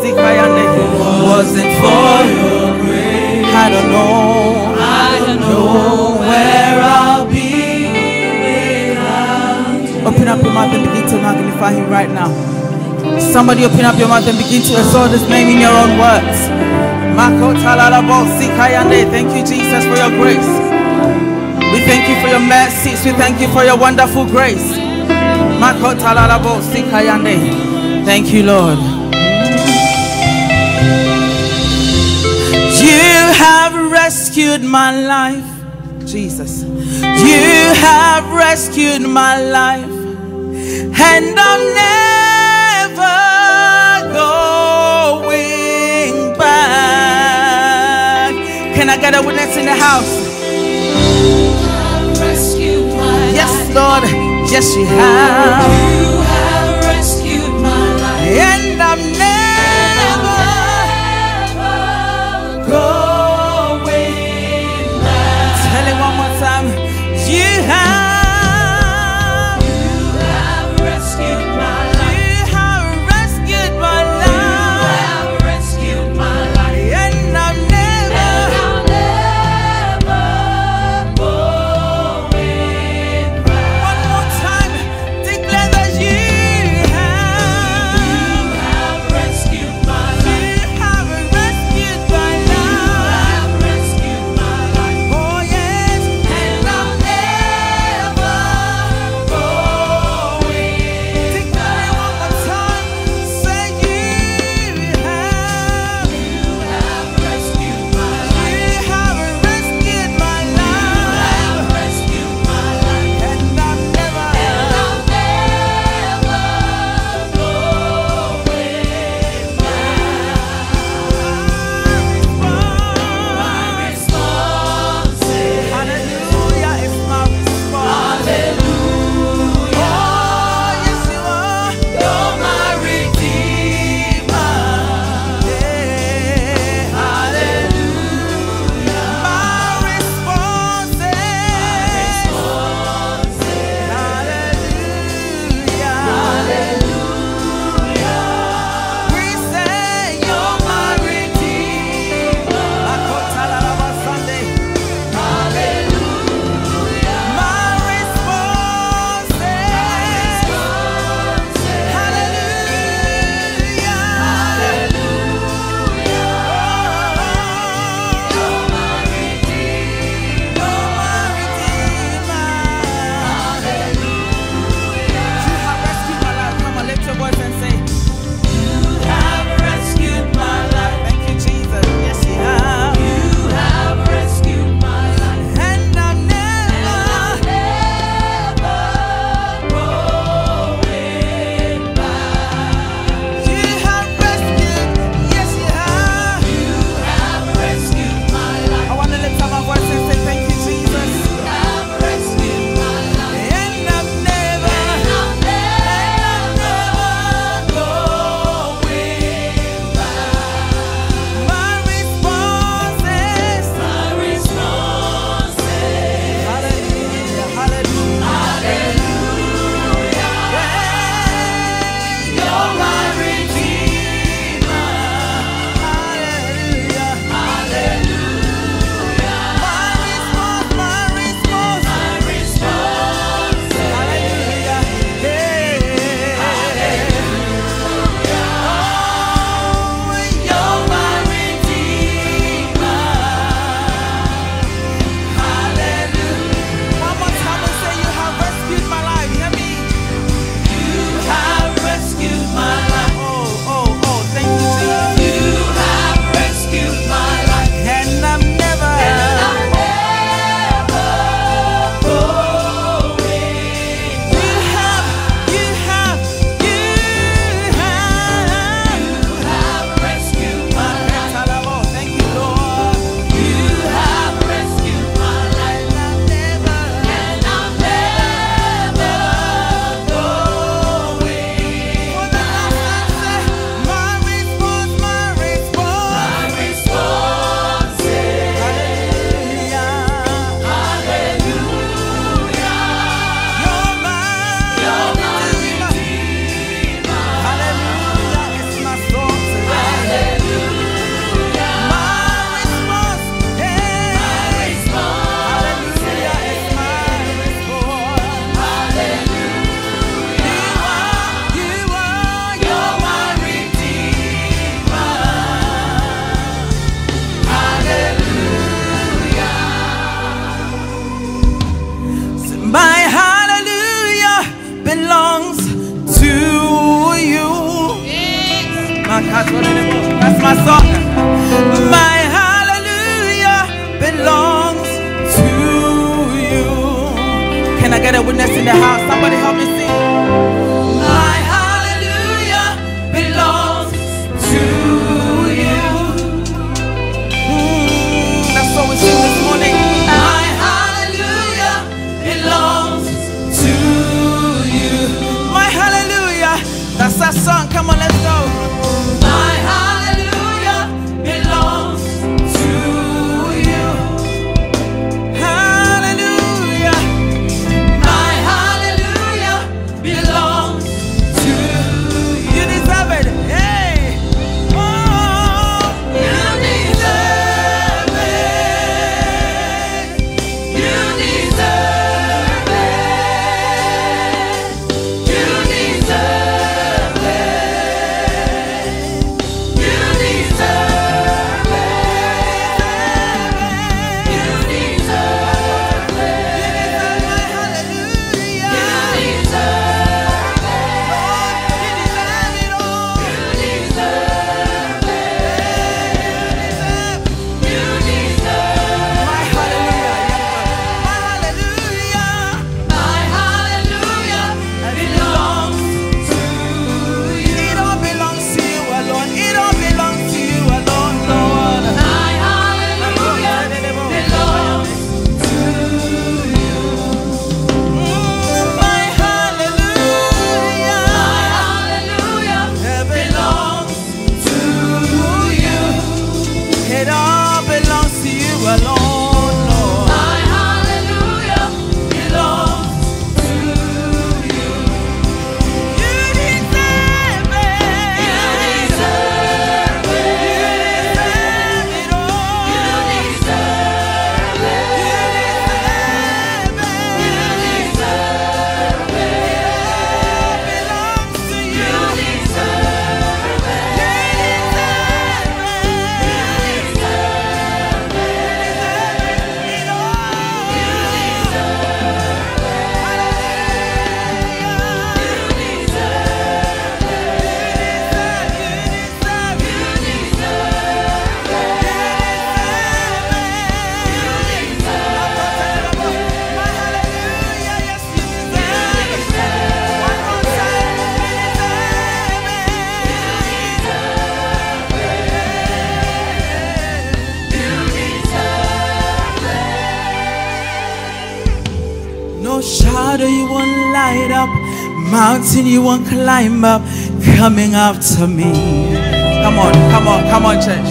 Sikayande. Wasn't for your grace. I don't know. I don't know where I'll be without. Open up your mouth and begin to magnify Him right now. Somebody open up your mouth and begin to exalt His name in your own words. Thank you, Jesus, for your grace. We thank you for your mercies. We thank you for your wonderful grace. Thank you, Lord. Rescued my life, Jesus. You have rescued my life, and I'm never going back. Can I get a witness in the house? Yes, Lord. Yes, you have. And I'm never you won't climb up, coming after me. Come on, come on, come on, church.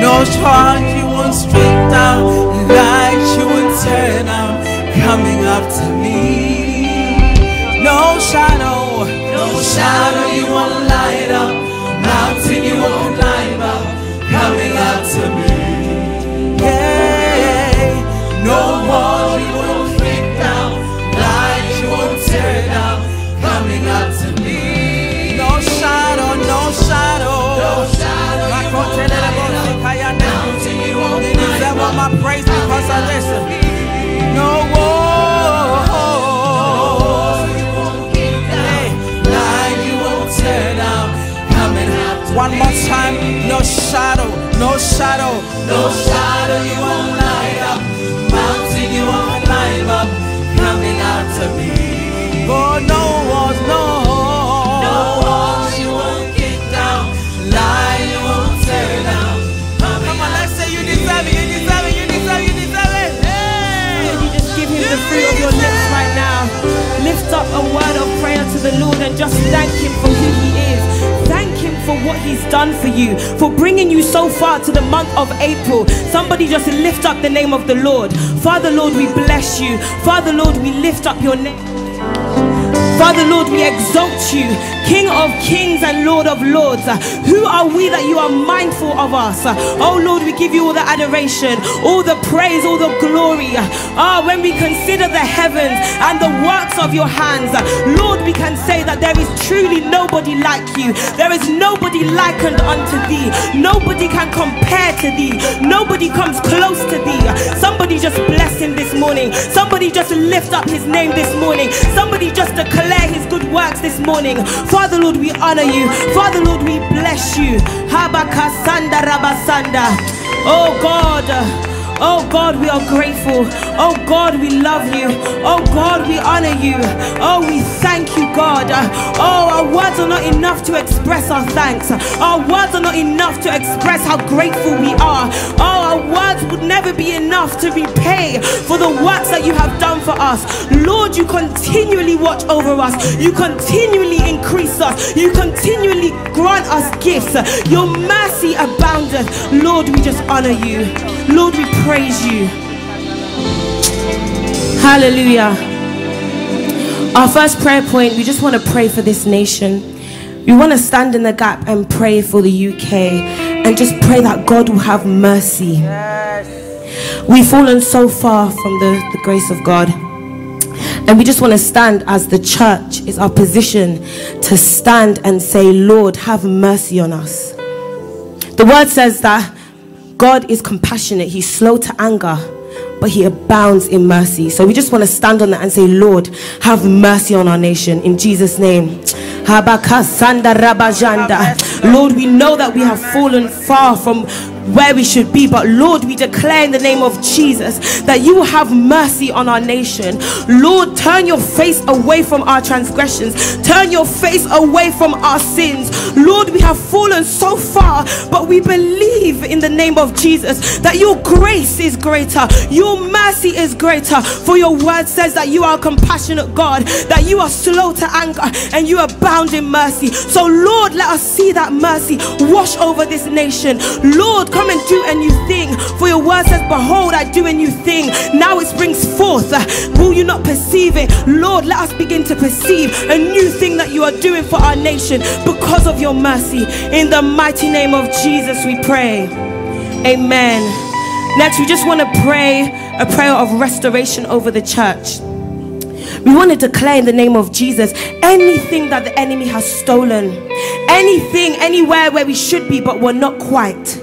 No charge you won't strip down, light you won't turn out, coming after me. No shadow, no shadow you won't light my praise because of this. No. Hey, One more time, no shadow, no shadow, no shadow you won't light up, mountain you won't fruit of your lips right now? Lift up a word of prayer to the Lord and just thank him for who he is. Thank him for what he's done for you, for bringing you so far to the month of April. Somebody just lift up the name of the Lord. Father, Lord, we bless you. Father, Lord, we lift up your name. Father, Lord, we exalt you, King of kings and Lord of lords. Who are we that you are mindful of us? Oh, Lord, we give you all the adoration, all the praise, all the glory. Ah, when we consider the heavens and the works of your hands, Lord, we can say that there is truly nobody like you. There is nobody likened unto thee. Nobody can compare to thee. Nobody comes close to thee. Somebody just bless him this morning. Somebody just lift up his name this morning. Somebody just declare his good works this morning. Father Lord, we honor you. Father Lord, we bless you. Habakasanda Rabasanda. Oh God. Oh God, we are grateful. Oh God, we love you. Oh God, we honor you. Oh, we thank you, God. Oh, our words are not enough to express our thanks. Our words are not enough to express how grateful we are. Oh, our words would never be enough to repay for the works that you have done for us. Lord, you continually watch over us. You continually increase us. You continually grant us gifts. Your mercy aboundeth. Lord, we just honor you. Lord, we praise you. Hallelujah. Our first prayer point, we just want to pray for this nation. We want to stand in the gap and pray for the UK and just pray that God will have mercy. We've fallen so far from the, the grace of God. And we just want to stand as the church is our position to stand and say, Lord, have mercy on us. The word says that God is compassionate, He's slow to anger, but He abounds in mercy. So we just want to stand on that and say, Lord, have mercy on our nation in Jesus' name. Lord, we know that we have fallen far from where we should be. But Lord, we declare in the name of Jesus that you have mercy on our nation. Lord, turn your face away from our transgressions, turn your face away from our sins. Lord, we have fallen so far, but we believe in the name of Jesus that your grace is greater, your mercy is greater. For your word says that you are a compassionate God, that you are slow to anger and you abound in mercy. So, Lord, let us see that mercy wash over this nation. Lord, come and do a new thing. For your word says, Behold, I do a new thing. Now it springs forth. Will you not perceive it? Lord, let us begin to perceive a new thing that you are doing for our nation because of your mercy. In the mighty name of Jesus, we pray. Amen. Next, we just want to pray a prayer of restoration over the church. We want to declare in the name of Jesus anything that the enemy has stolen, anything, anywhere where we should be, but we're not quite.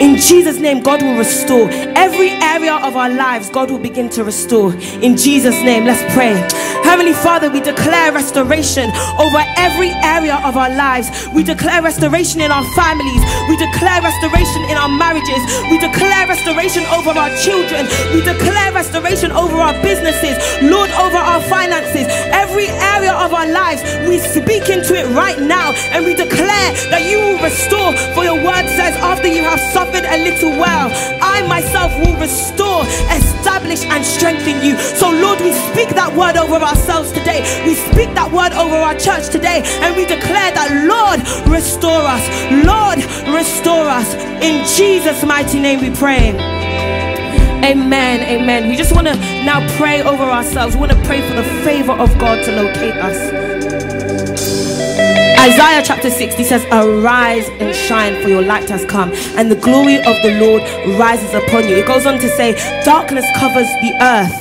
In Jesus' name, God will restore every area of our lives. God will begin to restore. In Jesus' name, let's pray. Heavenly Father, we declare restoration over every area of our lives. We declare restoration in our families. We declare restoration in our marriages. We declare restoration over our children. We declare restoration over our businesses. Lord, over our finances. Every area of our lives, we speak into it right now and we declare that you will restore. For your word says, after you have suffered, suffered a little while, I myself will restore, establish, and strengthen you. So, Lord, we speak that word over ourselves today. We speak that word over our church today, and we declare that, Lord, restore us. Lord, restore us. In Jesus' mighty name we pray. Amen. Amen. We just want to now pray over ourselves. We want to pray for the favor of God to locate us. Isaiah chapter 60 says, Arise and shine, for your light has come, and the glory of the Lord rises upon you. It goes on to say, Darkness covers the earth,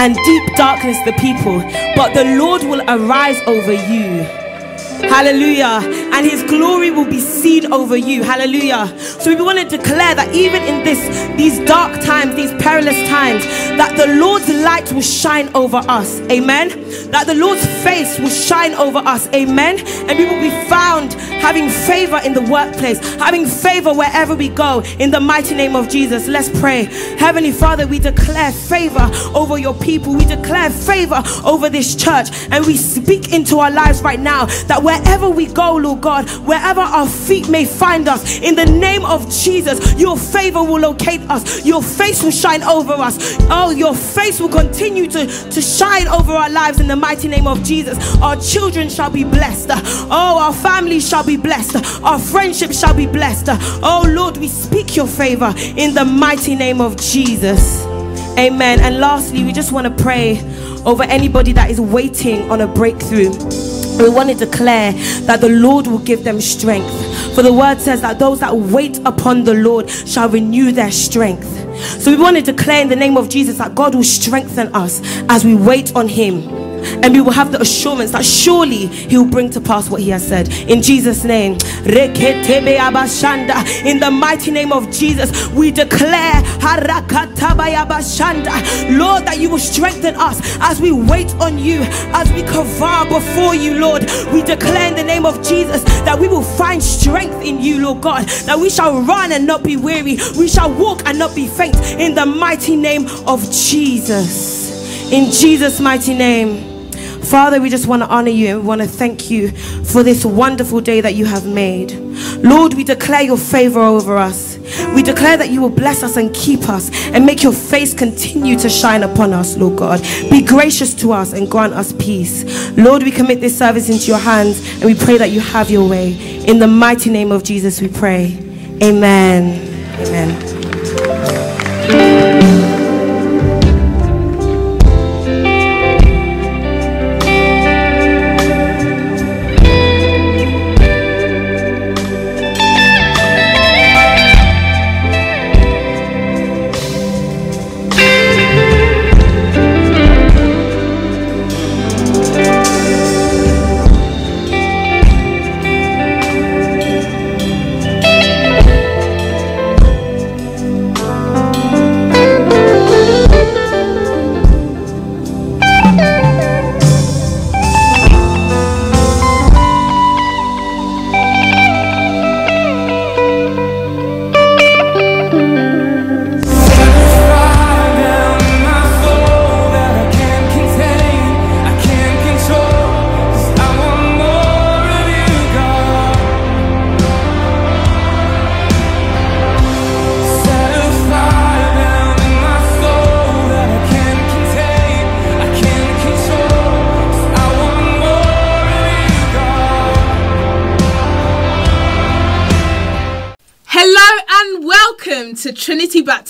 and deep darkness the people, but the Lord will arise over you. Hallelujah. And his glory will be seen over you. Hallelujah. So we want to declare that even in this these dark times, these perilous times, that the Lord's light will shine over us. Amen. That the Lord's face will shine over us. Amen. And we will be found having favor in the workplace, having favor wherever we go. In the mighty name of Jesus. Let's pray. Heavenly Father, we declare favor over your people. We declare favor over this church. And we speak into our lives right now that wherever we go, Lord God, wherever our feet may find us, in the name of Jesus, your favor will locate us. Your face will shine over us. Oh, your face will continue to, to shine over our lives in the mighty name of Jesus. Our children shall be blessed. Oh, our families shall be blessed. Our friendships shall be blessed. Oh, Lord, we speak your favor in the mighty name of Jesus. Amen. And lastly, we just want to pray over anybody that is waiting on a breakthrough. We want to declare that the Lord will give them strength. For the word says that those that wait upon the Lord shall renew their strength. So we want to declare in the name of Jesus that God will strengthen us as we wait on Him. And we will have the assurance that surely He will bring to pass what He has said. In Jesus' name, in the mighty name of Jesus, we declare, Lord, that you will strengthen us as we wait on you, as we kavar before you, Lord. We declare in the name of Jesus that we will find strength in you, Lord God, that we shall run and not be weary, we shall walk and not be faint in the mighty name of Jesus. In Jesus' mighty name. Father, we just want to honor you and we want to thank you for this wonderful day that you have made. Lord, we declare your favor over us. We declare that you will bless us and keep us and make your face continue to shine upon us, Lord God. Be gracious to us and grant us peace. Lord, we commit this service into your hands and we pray that you have your way. In the mighty name of Jesus, we pray. Amen. Amen.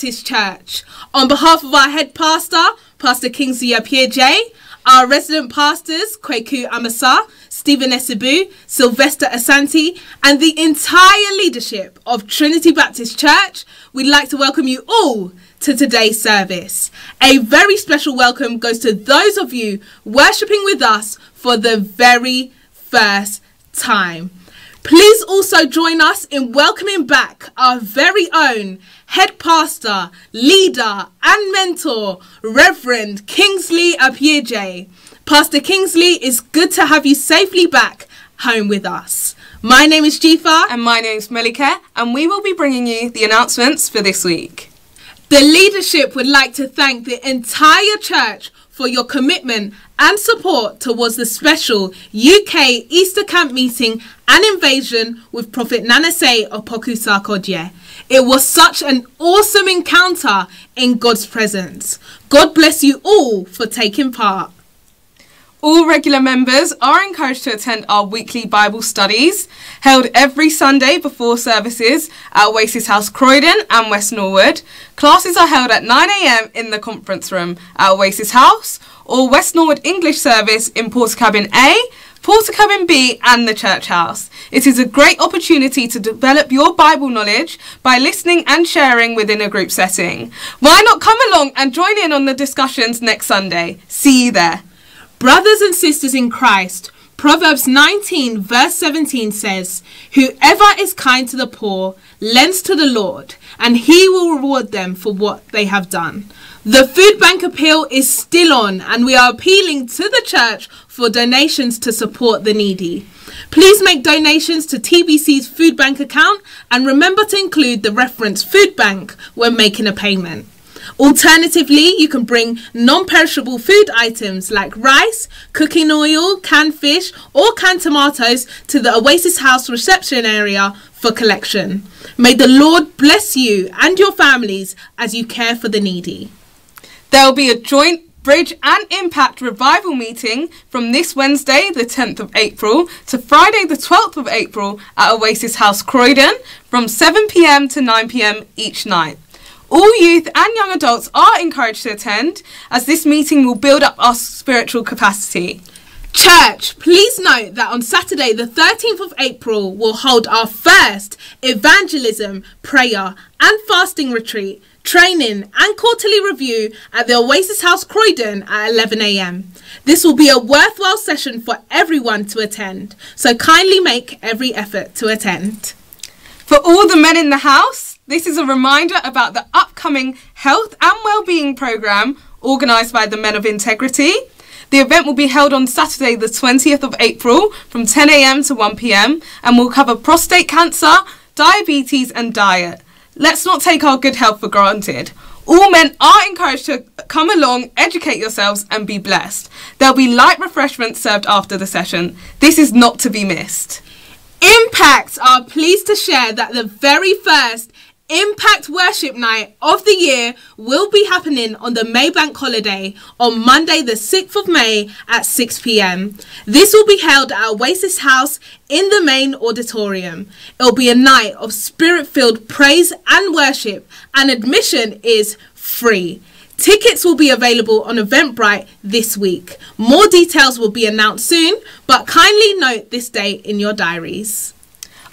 Baptist Church. On behalf of our head pastor, Pastor Kingsley J, our resident pastors, Kweku Amasa, Stephen Esibu, Sylvester Asante, and the entire leadership of Trinity Baptist Church, we'd like to welcome you all to today's service. A very special welcome goes to those of you worshipping with us for the very first time. Please also join us in welcoming back our very own head pastor, leader, and mentor, Reverend Kingsley Appiagyei. Pastor Kingsley, it's good to have you safely back home with us. My name is Jifa. And my name is Melike, and we will be bringing you the announcements for this week. The leadership would like to thank the entire church for your commitment and support towards the special UK Easter Camp meeting and invasion with Prophet Nanase Opoku Sarkodie. It was such an awesome encounter in God's presence. God bless you all for taking part. All regular members are encouraged to attend our weekly Bible studies, held every Sunday before services at Oasis House Croydon and West Norwood. Classes are held at 9am in the conference room at Oasis House or West Norwood English service in Portakabin A, Portakabin B and the Church House. It is a great opportunity to develop your Bible knowledge by listening and sharing within a group setting. Why not come along and join in on the discussions next Sunday? See you there. Brothers and sisters in Christ, Proverbs 19, verse 17 says, Whoever is kind to the poor lends to the Lord, and he will reward them for what they have done. The food bank appeal is still on, and we are appealing to the church for donations to support the needy. Please make donations to TBC's food bank account and remember to include the reference food bank when making a payment. Alternatively, you can bring non perishable food items like rice, cooking oil, canned fish, or canned tomatoes to the Oasis House reception area for collection. May the Lord bless you and your families as you care for the needy. There will be a joint Bridge and Impact Revival meeting from this Wednesday, the 10th of April, to Friday, the 12th of April at Oasis House Croydon from 7pm to 9pm each night. All youth and young adults are encouraged to attend as this meeting will build up our spiritual capacity. Church, please note that on Saturday, the 13th of April, we'll hold our first evangelism, prayer, and fasting retreat training, and quarterly review at the Oasis House Croydon at 11am. This will be a worthwhile session for everyone to attend, so kindly make every effort to attend. For all the men in the house, this is a reminder about the upcoming health and wellbeing program organised by the Men of Integrity. The event will be held on Saturday, the 20th of April from 10am to 1pm and will cover prostate cancer, diabetes, and diet. Let's not take our good health for granted. All men are encouraged to come along, educate yourselves, and be blessed. There'll be light refreshments served after the session. This is not to be missed. Impact are pleased to share that the very first Impact Worship Night of the year will be happening on the Maybank holiday on Monday, the 6th of May at 6 pm. This will be held at Oasis House in the main auditorium. It'll be a night of spirit filled praise and worship, and admission is free. Tickets will be available on Eventbrite this week. More details will be announced soon, but kindly note this date in your diaries.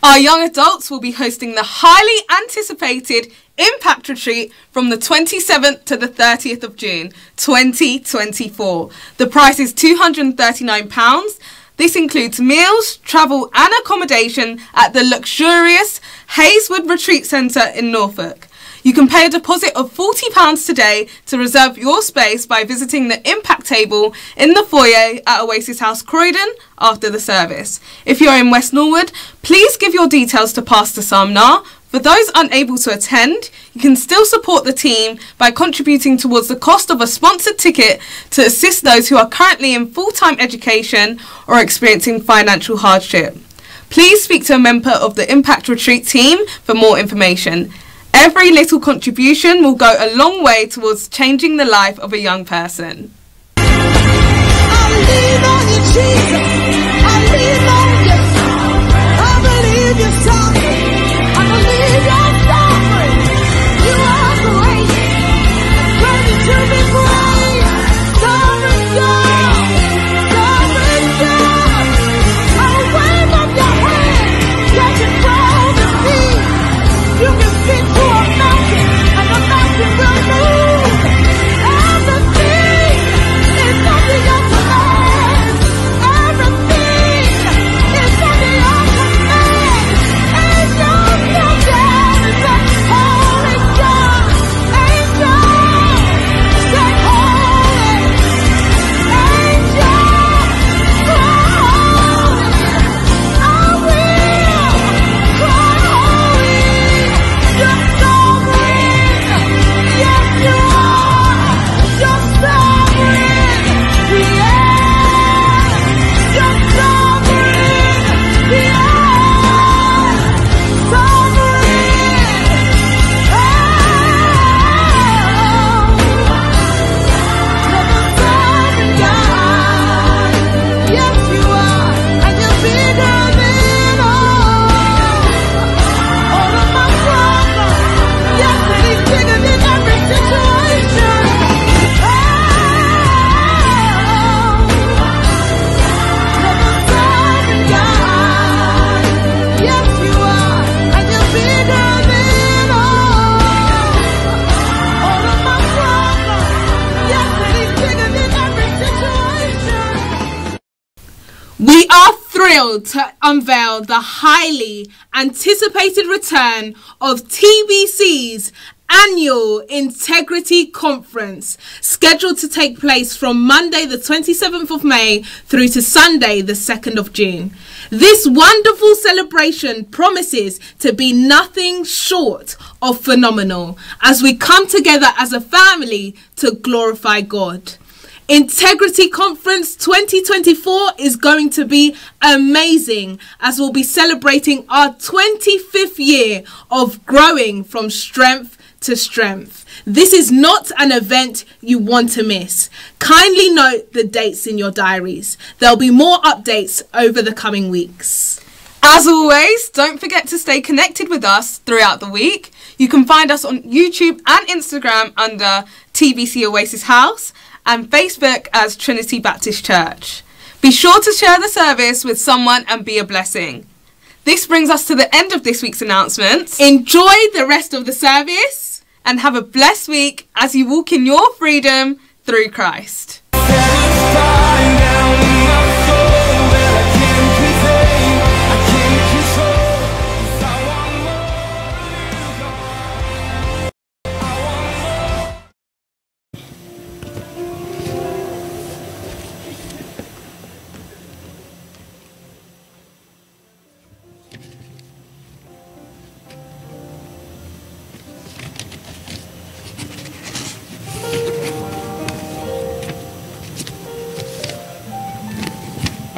Our young adults will be hosting the highly anticipated Impact Retreat from the 27th to the 30th of June 2024. The price is £239. This includes meals, travel, and accommodation at the luxurious Hazewood Retreat Centre in Norfolk. You can pay a deposit of £40 today to reserve your space by visiting the impact table in the foyer at Oasis House Croydon after the service. If you're in West Norwood, please give your details to Pastor Samnar. For those unable to attend, you can still support the team by contributing towards the cost of a sponsored ticket to assist those who are currently in full time education or experiencing financial hardship. Please speak to a member of the Impact Retreat team for more information. Every little contribution will go a long way towards changing the life of a young person. We are thrilled to unveil the highly anticipated return of TBC's annual Integrity Conference, scheduled to take place from Monday, the 27th of May, through to Sunday, the 2nd of June. This wonderful celebration promises to be nothing short of phenomenal as we come together as a family to glorify God. Integrity Conference 2024 is going to be amazing as we'll be celebrating our 25th year of growing from strength to strength. This is not an event you want to miss. Kindly note the dates in your diaries. There'll be more updates over the coming weeks. As always, don't forget to stay connected with us throughout the week. You can find us on YouTube and Instagram under TBC Oasis House and Facebook as Trinity Baptist Church. Be sure to share the service with someone and be a blessing. This brings us to the end of this week's announcements. Enjoy the rest of the service. and have a blessed week as you walk in your freedom through Christ.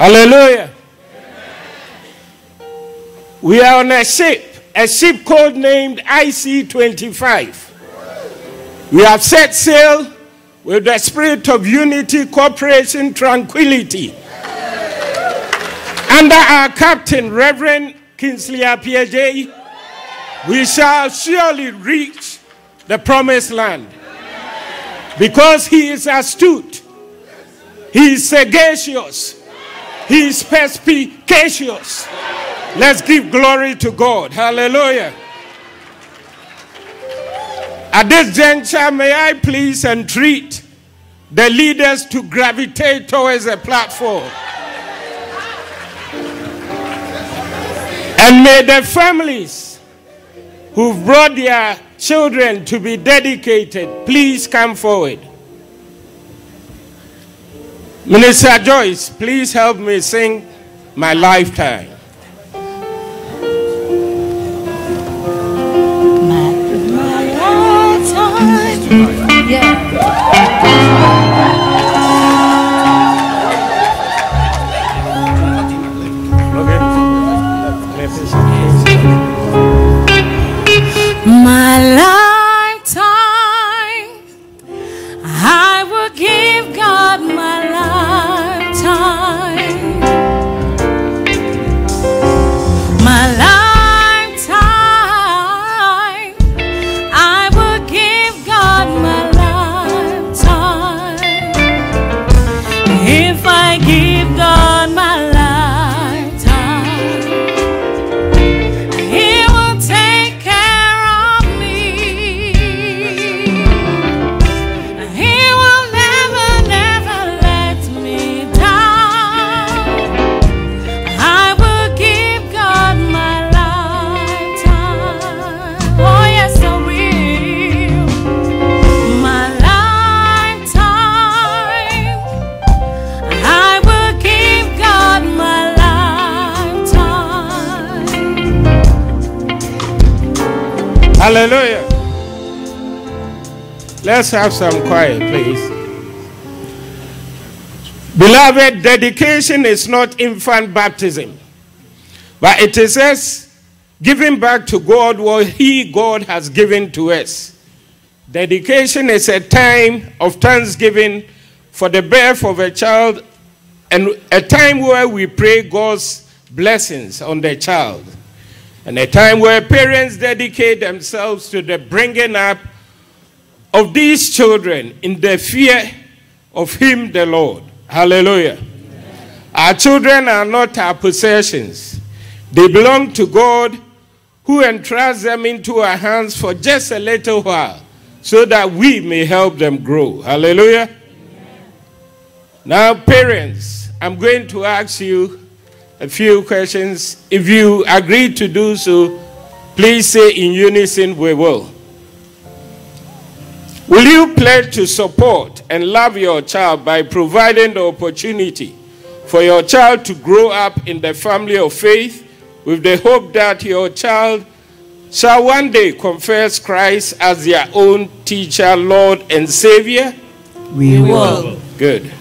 Hallelujah. We are on a ship, a ship code named IC 25. We have set sail with the spirit of unity, cooperation, tranquility. Under our captain, Reverend Kingsley Appiagyei, we shall surely reach the promised land because he is astute, he is sagacious, he is perspicacious. Let's give glory to God. Hallelujah. At this juncture, may I please entreat the leaders to gravitate towards the platform. And may the families who've brought their children to be dedicated please come forward. Minister Joyce, please help me sing my lifetime. My lifetime, Hallelujah. Let's have some quiet, please. Beloved, dedication is not infant baptism, but it is us giving back to God what He, God, has given to us. Dedication is a time of thanksgiving for the birth of a child and a time where we pray God's blessings on the child. And a time where parents dedicate themselves to the bringing up of these children in the fear of Him, the Lord. Hallelujah. Our children are not our possessions, they belong to God who entrusts them into our hands for just a little while so that we may help them grow. Hallelujah. Now, parents, I'm going to ask you a few questions. If you agree to do so, please say in unison, we will. Will you pledge to support and love your child by providing the opportunity for your child to grow up in the family of faith with the hope that your child shall one day confess Christ as their own teacher, Lord, and Savior? We will. Good.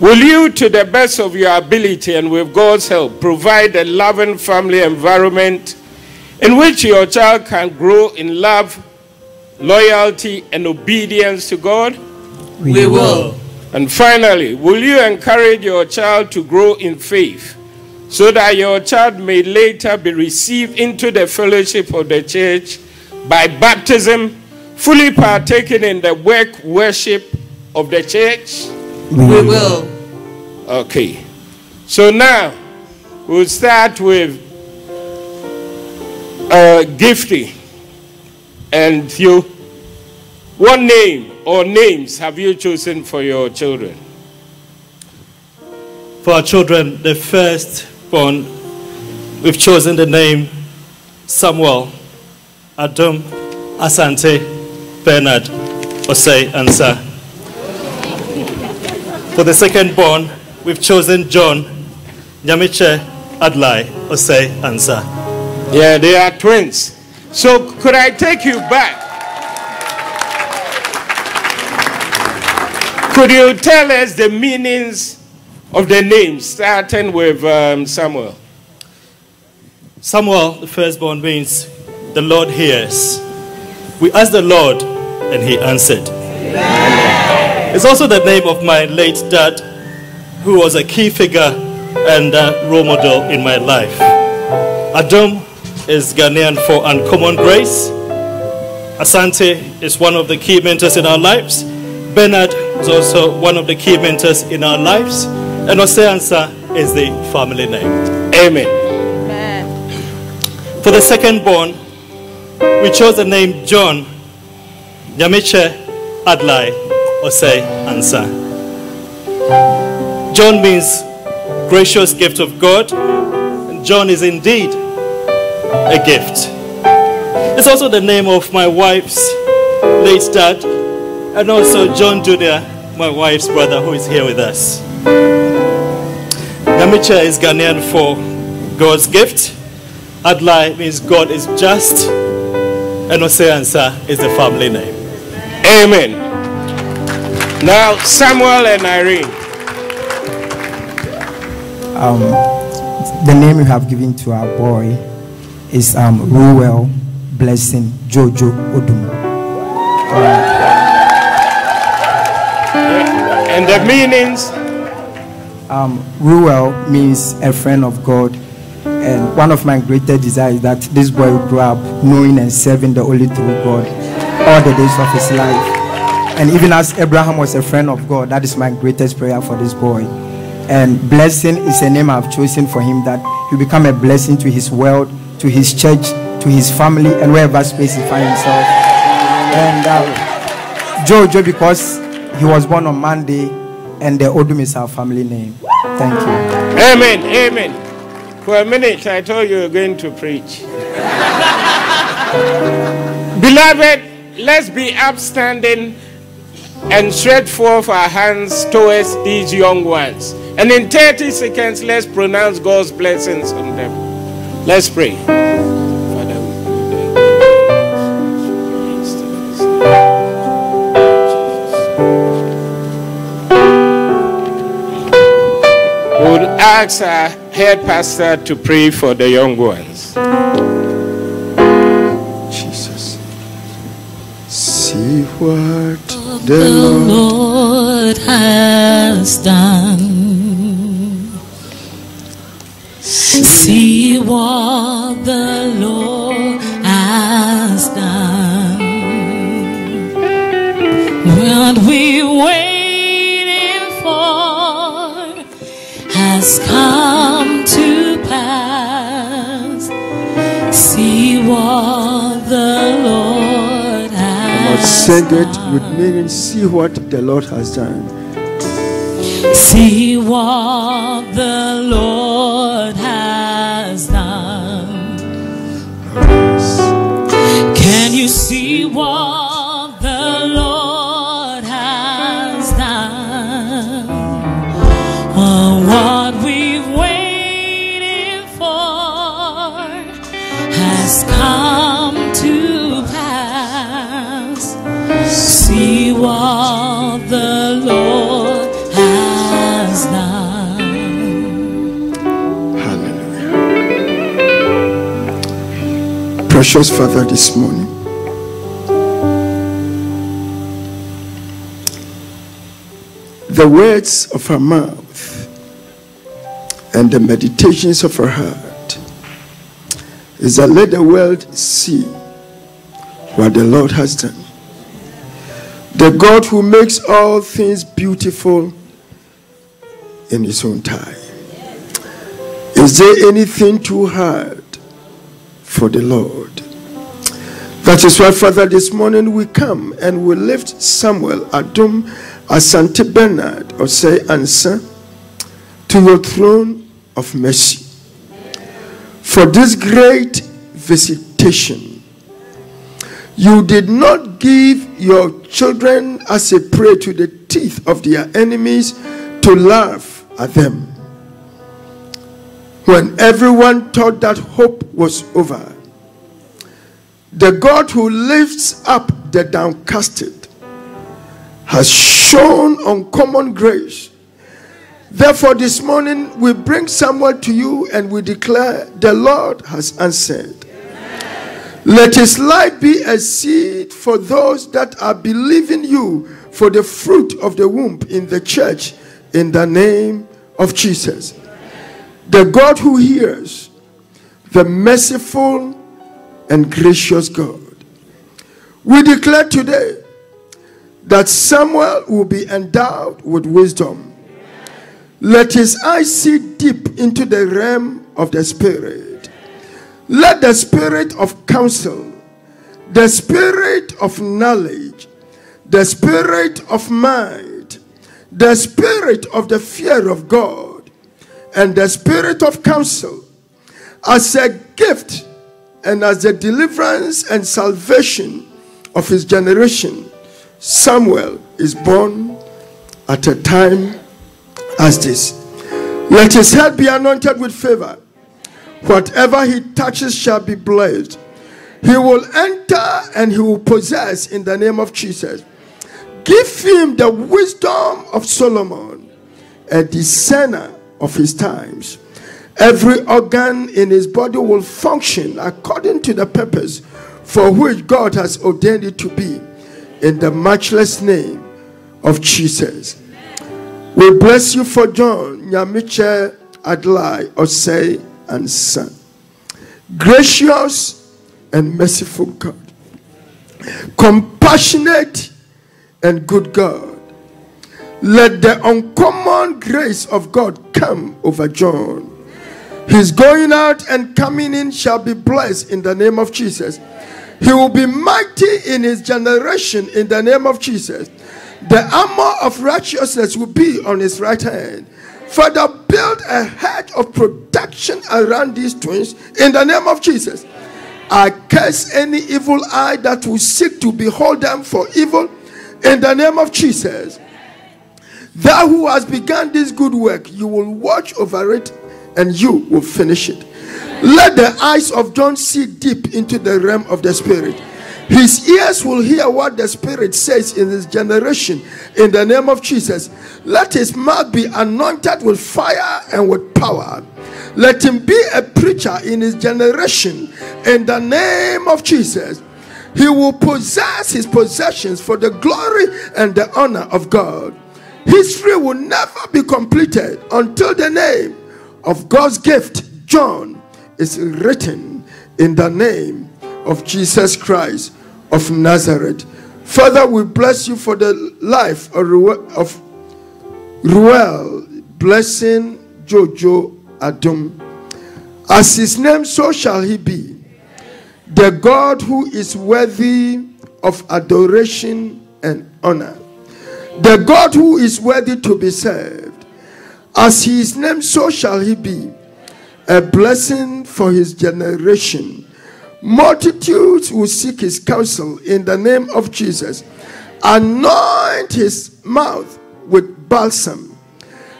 Will you, to the best of your ability and with God's help, provide a loving family environment in which your child can grow in love, loyalty, and obedience to God? We will. And finally, will you encourage your child to grow in faith so that your child may later be received into the fellowship of the church by baptism, fully partaking in the work worship of the church? We will. Okay. So now we'll start with uh, gifting. And you, What name or names have you chosen for your children? For our children, the firstborn, we've chosen the name Samuel, Adom, Asante, Bernard, Osei, Ansa. For the second born, we've chosen John, Nyamiche, Adlai, Osei, Ansa. Yeah, they are twins. So could I take you back? Could you tell us the meanings of the names, starting with um, Samuel? Samuel, the firstborn, means the Lord hears. We asked the Lord, and he answered. It's also the name of my late dad, who was a key figure and a role model in my life. Adom is Ghanaian for uncommon grace. Asante is one of the key mentors in our lives. Bernard is also one of the key mentors in our lives. And Osei Ansa is the family name. Amen. For the second born, we chose the name John, Nyamiche, Adlai, Osei, Ansa. John means gracious gift of God. And John is indeed a gift. It's also the name of my wife's late dad, and also John Jr., my wife's brother, who is here with us. Nyamiche is Ghanaian for God's gift. Adlai means God is just, and Osei Ansa is the family name. Amen. Now, Samuel and Irene. Um, the name you have given to our boy is um, Ruel Blessing Jojo Odum. And the meanings, Um, Ruel means a friend of God. And one of my greatest desires is that this boy will grow up knowing and serving the only true God all the days of his life. And even as Abraham was a friend of God, that is my greatest prayer for this boy. And blessing is a name I've chosen for him that he become a blessing to his world, to his church, to his family, and wherever space he finds himself. And uh, Jojo, because he was born on Monday, and the Odum is our family name. Thank you. Amen, amen. For a minute, I told you you were going to preach. Beloved, let's be upstanding and stretch forth our hands towards these young ones. And in 30 seconds, let's pronounce God's blessings on them. Let's pray. Would ask our head pastor to pray for the young ones. Jesus. See what the Lord has done. See what the Lord has done. What we waiting for has come to pass. See what the Sing it with me and see what the Lord has done. See what the Lord has done. Can you see what Precious Father, this morning, the words of her mouth and the meditations of her heart is that let the world see what the Lord has done. The God who makes all things beautiful in his own time. Is there anything too hard for the Lord? That is why, Father, this morning we come and we lift Samuel Adom Asante Bernard Osei Ansa to your throne of mercy for this great visitation. You did not give your children as a prey to the teeth of their enemies to laugh at them. When everyone thought that hope was over, the God who lifts up the downcasted has shown uncommon grace. Therefore, this morning we bring Samuel to you and we declare the Lord has answered. Let his light be a seed for those that are believing you for the fruit of the womb in the church in the name of Jesus. The God who hears, the merciful and gracious God. We declare today that Samuel will be endowed with wisdom. Let his eyes see deep into the realm of the Spirit. Let the spirit of counsel, the spirit of knowledge, the spirit of might, the spirit of the fear of God, and the spirit of counsel as a gift and as the deliverance and salvation of his generation. Samuel is born at a time as this. Let his head be anointed with favor. Whatever he touches shall be blessed. He will enter and he will possess in the name of Jesus. Give him the wisdom of Solomon, a discerner of his times. Every organ in his body will function according to the purpose for which God has ordained it to be. In the matchless name of Jesus. We bless you for John Nyamiche Adlai Osei Ansa. Gracious and merciful God. Compassionate and good God. Let the uncommon grace of God come over John. His going out and coming in shall be blessed in the name of Jesus. He will be mighty in his generation in the name of Jesus. The armor of righteousness will be on his right hand. Father, build a hedge of protection around these twins in the name of Jesus. I curse any evil eye that will seek to behold them for evil in the name of Jesus. Thou who has begun this good work, you will watch over it and you will finish it. Let the eyes of John see deep into the realm of the spirit. His ears will hear what the Spirit says in his generation in the name of Jesus. Let his mouth be anointed with fire and with power. Let him be a preacher in his generation in the name of Jesus. He will possess his possessions for the glory and the honor of God. History will never be completed until the name of God's gift, John, is written in the name of Jesus Christ of Nazareth. Father, we bless you for the life of Ruel, blessing Jojo Odum. As his name, so shall he be. The God who is worthy of adoration and honor. The God who is worthy to be served. As he is named, so shall he be. A blessing for his generation. Multitudes will seek his counsel in the name of Jesus. Anoint his mouth with balsam.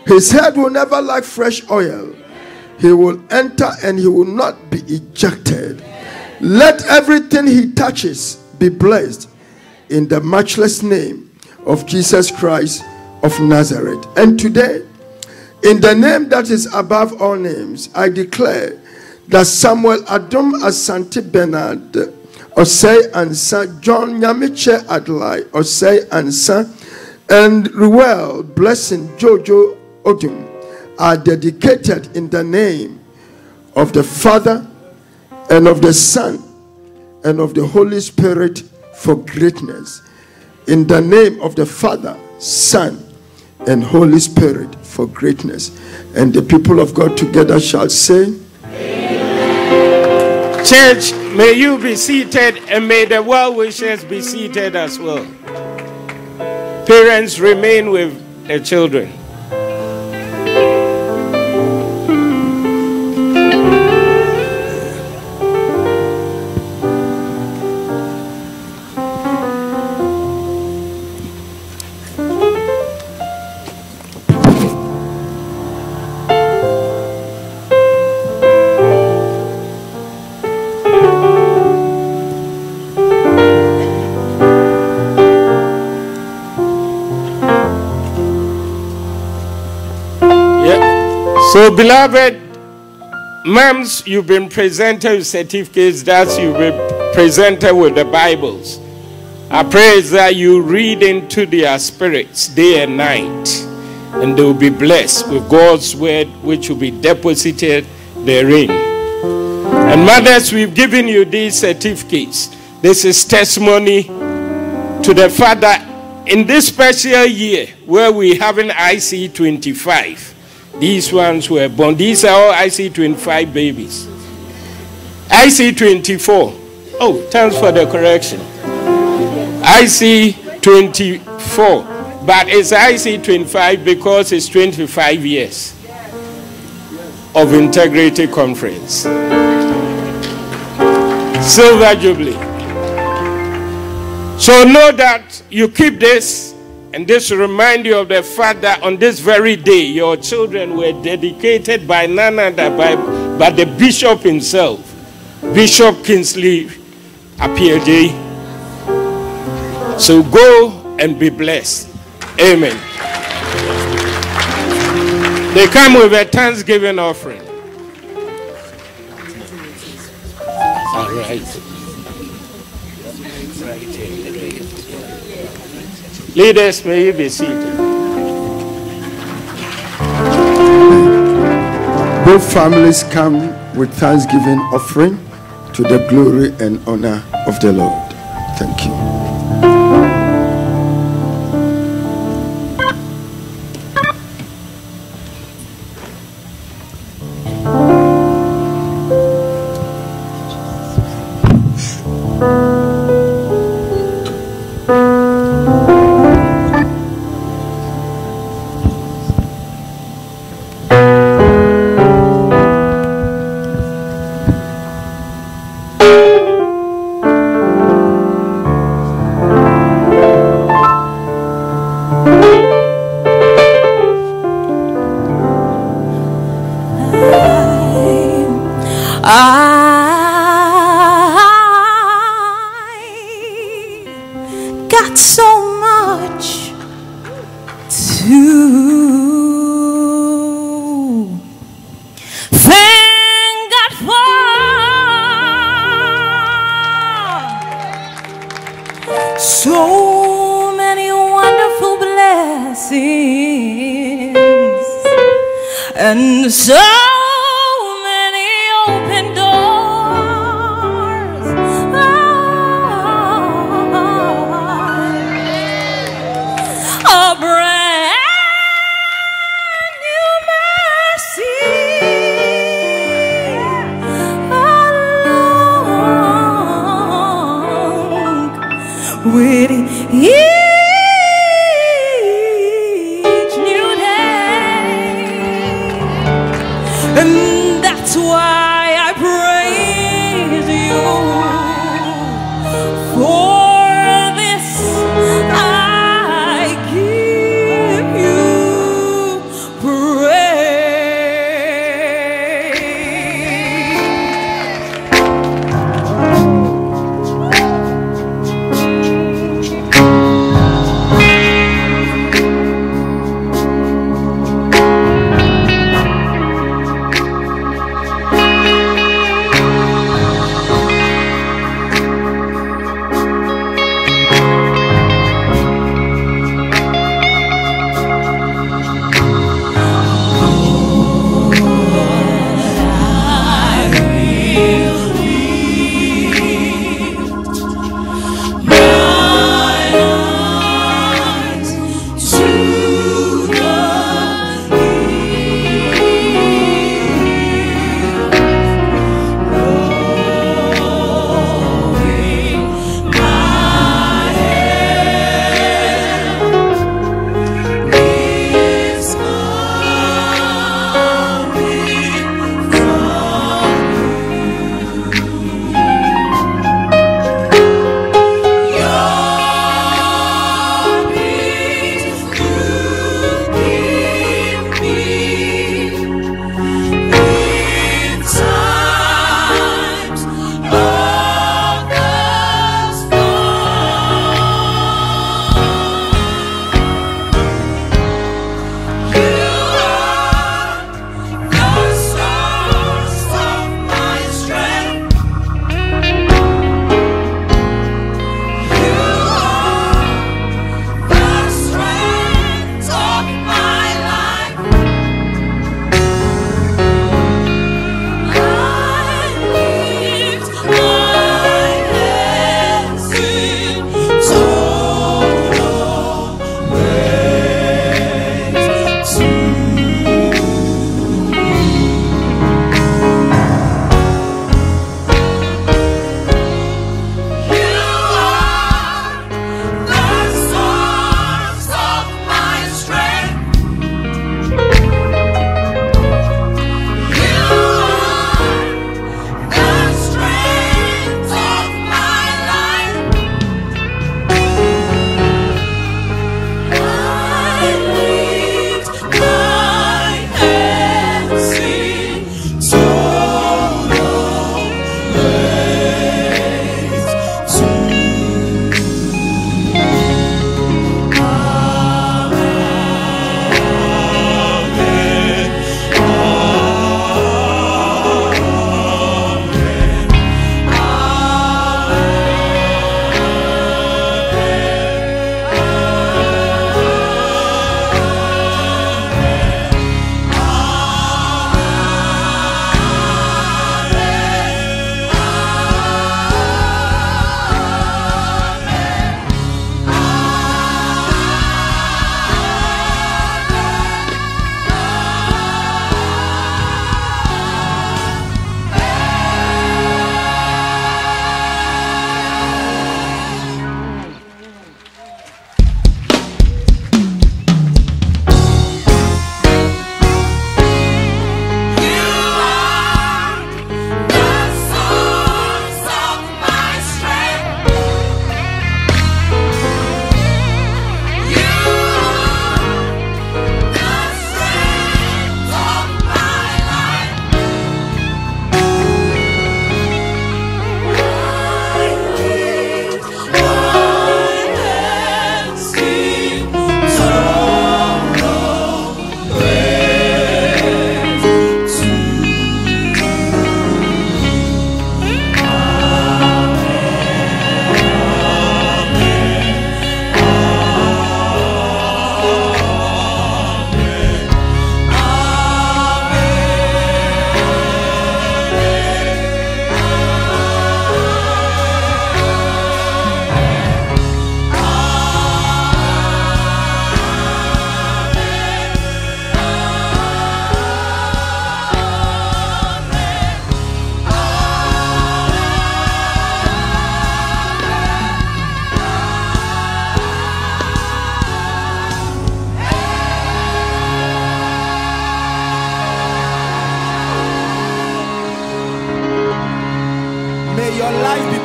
His head will never lack fresh oil. He will enter and he will not be ejected. Let everything he touches be blessed in the matchless name of Jesus Christ of Nazareth. And today, in the name that is above all names, I declare that Samuel Adom Asante Bernard Osei Ansa, John Nyamiche Adlai Osei Ansa, and Ruel Blessing Jojo Odum are dedicated in the name of the Father and of the Son and of the Holy Spirit for greatness. In the name of the Father, Son, and Holy Spirit for greatness. And the people of God together shall say, Church, may you be seated and may the well wishers be seated as well. Parents remain with their children. So, beloved, moms, you've been presented with certificates, dads, you've been presented with the Bibles. I pray is that you read into their spirits day and night, and they will be blessed with God's word, which will be deposited therein. And mothers, we've given you these certificates. This is testimony to the fact that in this special year where we have an IC 25, these ones were born. These are all IC 25 babies. IC 24. Oh, thanks for the correction. IC 24. But it's IC 25 because it's 25 years of Integrity Conference. Silver Jubilee. So know that you keep this, and this will remind you of the fact that on this very day, your children were dedicated by none other by, by the bishop himself, Bishop Kingsley Appiagyei. So go and be blessed. Amen. They come with a thanksgiving offering. All right. Leaders, may you be seated. Both families come with thanksgiving offering to the glory and honor of the Lord. Thank you.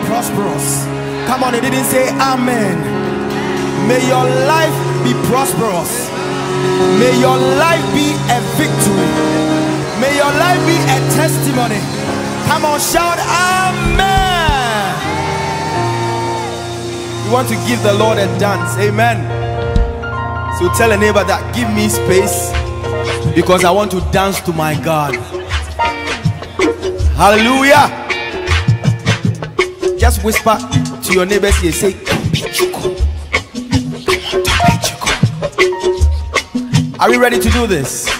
prosperous. Come on, he didn't say amen. May your life be prosperous. May your life be a victory. May your life be a testimony. Come on, shout amen. You want to give the Lord a dance. Amen. So tell a neighbor that give me space because I want to dance to my God. Hallelujah. Just whisper to your neighbors here, say, Are we ready to do this?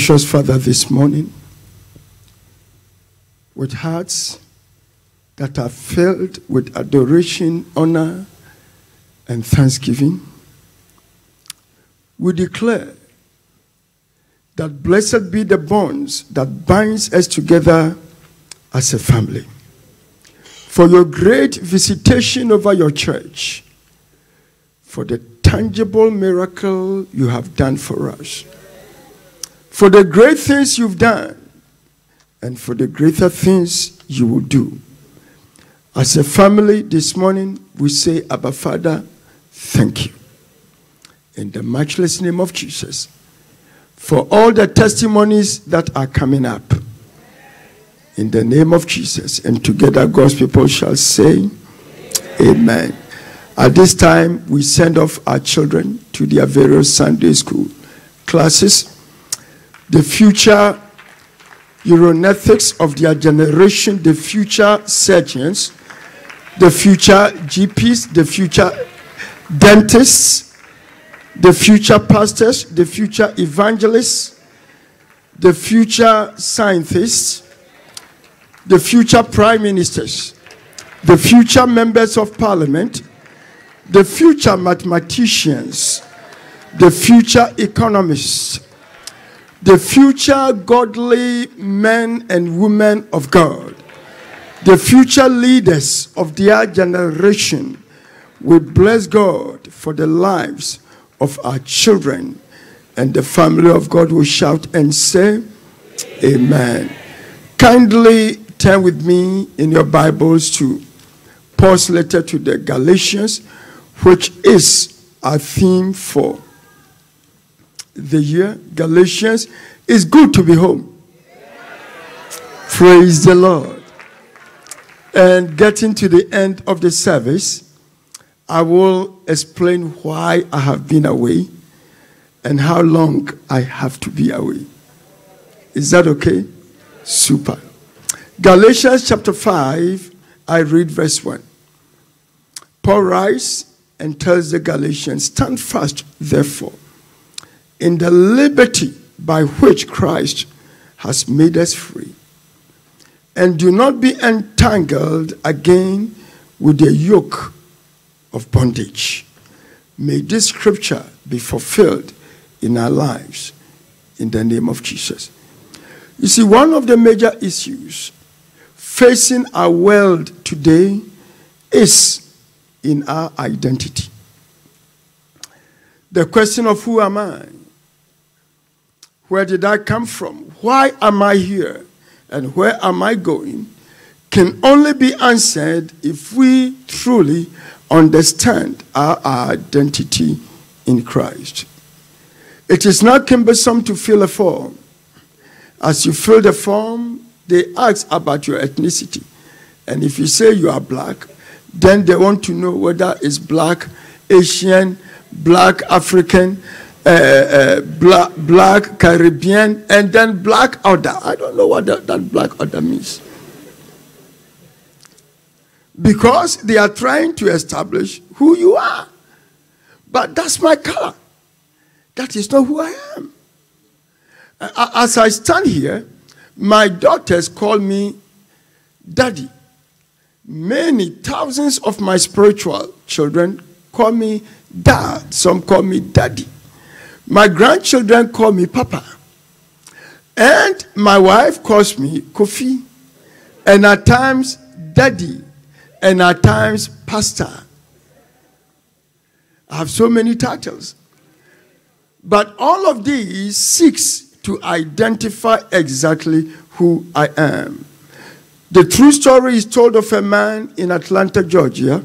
Precious Father, this morning, with hearts that are filled with adoration, honor, and thanksgiving, we declare that blessed be the bonds that binds us together as a family. For your great visitation over your church, for the tangible miracle you have done for us for the great things you've done, and for the greater things you will do. As a family this morning, we say, Abba Father, thank you. In the matchless name of Jesus, for all the testimonies that are coming up. In the name of Jesus. And together, God's people shall say, Amen. At this time, we send off our children to their various Sunday school classes. The future Euronetics of their generation, the future surgeons, the future GPs, the future dentists, the future pastors, the future evangelists, the future scientists, the future prime ministers, the future members of parliament, the future mathematicians, the future economists, the future godly men and women of God, the future leaders of their generation, we bless God for the lives of our children. And the family of God will shout and say, Amen. Kindly turn with me in your Bibles to Paul's letter to the Galatians, which is our theme for the year. Galatians it's good to be home. Praise the Lord. And getting to the end of the service, I will explain why I have been away and how long I have to be away. Is that okay? Super. Galatians chapter 5, I read verse 1. Paul writes and tells the Galatians, Stand fast, therefore, in the liberty by which Christ has made us free. And do not be entangled again with the yoke of bondage. May this scripture be fulfilled in our lives in the name of Jesus. You see, one of the major issues facing our world today is in our identity. The question of who am I? Where did I come from? Why am I here? And where am I going? Can only be answered if we truly understand our identity in Christ. It is not cumbersome to fill a form. As you fill the form, they ask about your ethnicity. And if you say you are black, then they want to know whether it's black, Asian, black African, uh, uh, black, black Caribbean, and then black other. I don't know what that, that black other means. Because they are trying to establish who you are. But that's my color. That is not who I am. As I stand here, my daughters call me daddy. Many thousands of my spiritual children call me dad. Some call me daddy. My grandchildren call me papa. And my wife calls me Kofi. And at times, daddy. And at times, pastor. I have so many titles. But all of these seeks to identify exactly who I am. The true story is told of a man in Atlanta, Georgia,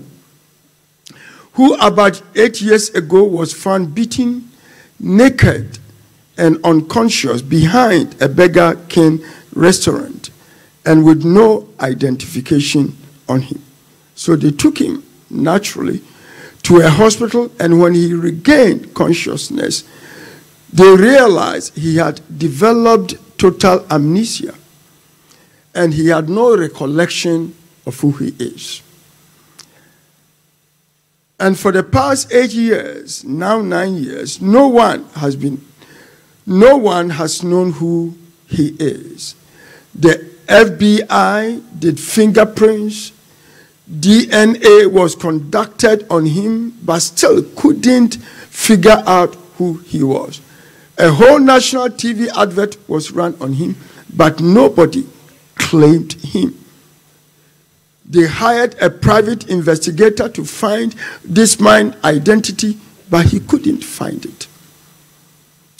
who about eight years ago was found beaten, naked, and unconscious behind a Burger King restaurant and with no identification on him. So they took him naturally to a hospital, and when he regained consciousness, they realized he had developed total amnesia and he had no recollection of who he is. And for the past eight years, now nine years, no one has been, no one has known who he is. The FBI did fingerprints, DNA was conducted on him, but still couldn't figure out who he was. A whole national TV advert was run on him, but nobody claimed him. They hired a private investigator to find this man's identity, but he couldn't find it.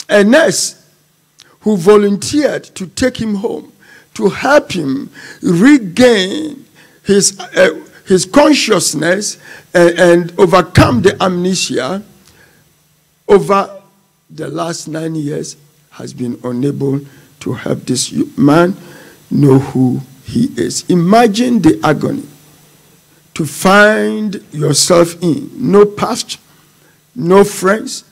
A nurse who volunteered to take him home to help him regain his, uh, his consciousness and, and overcome the amnesia over the last nine years has been unable to help this man know who he is. Imagine the agony to find yourself in. No past, no friends,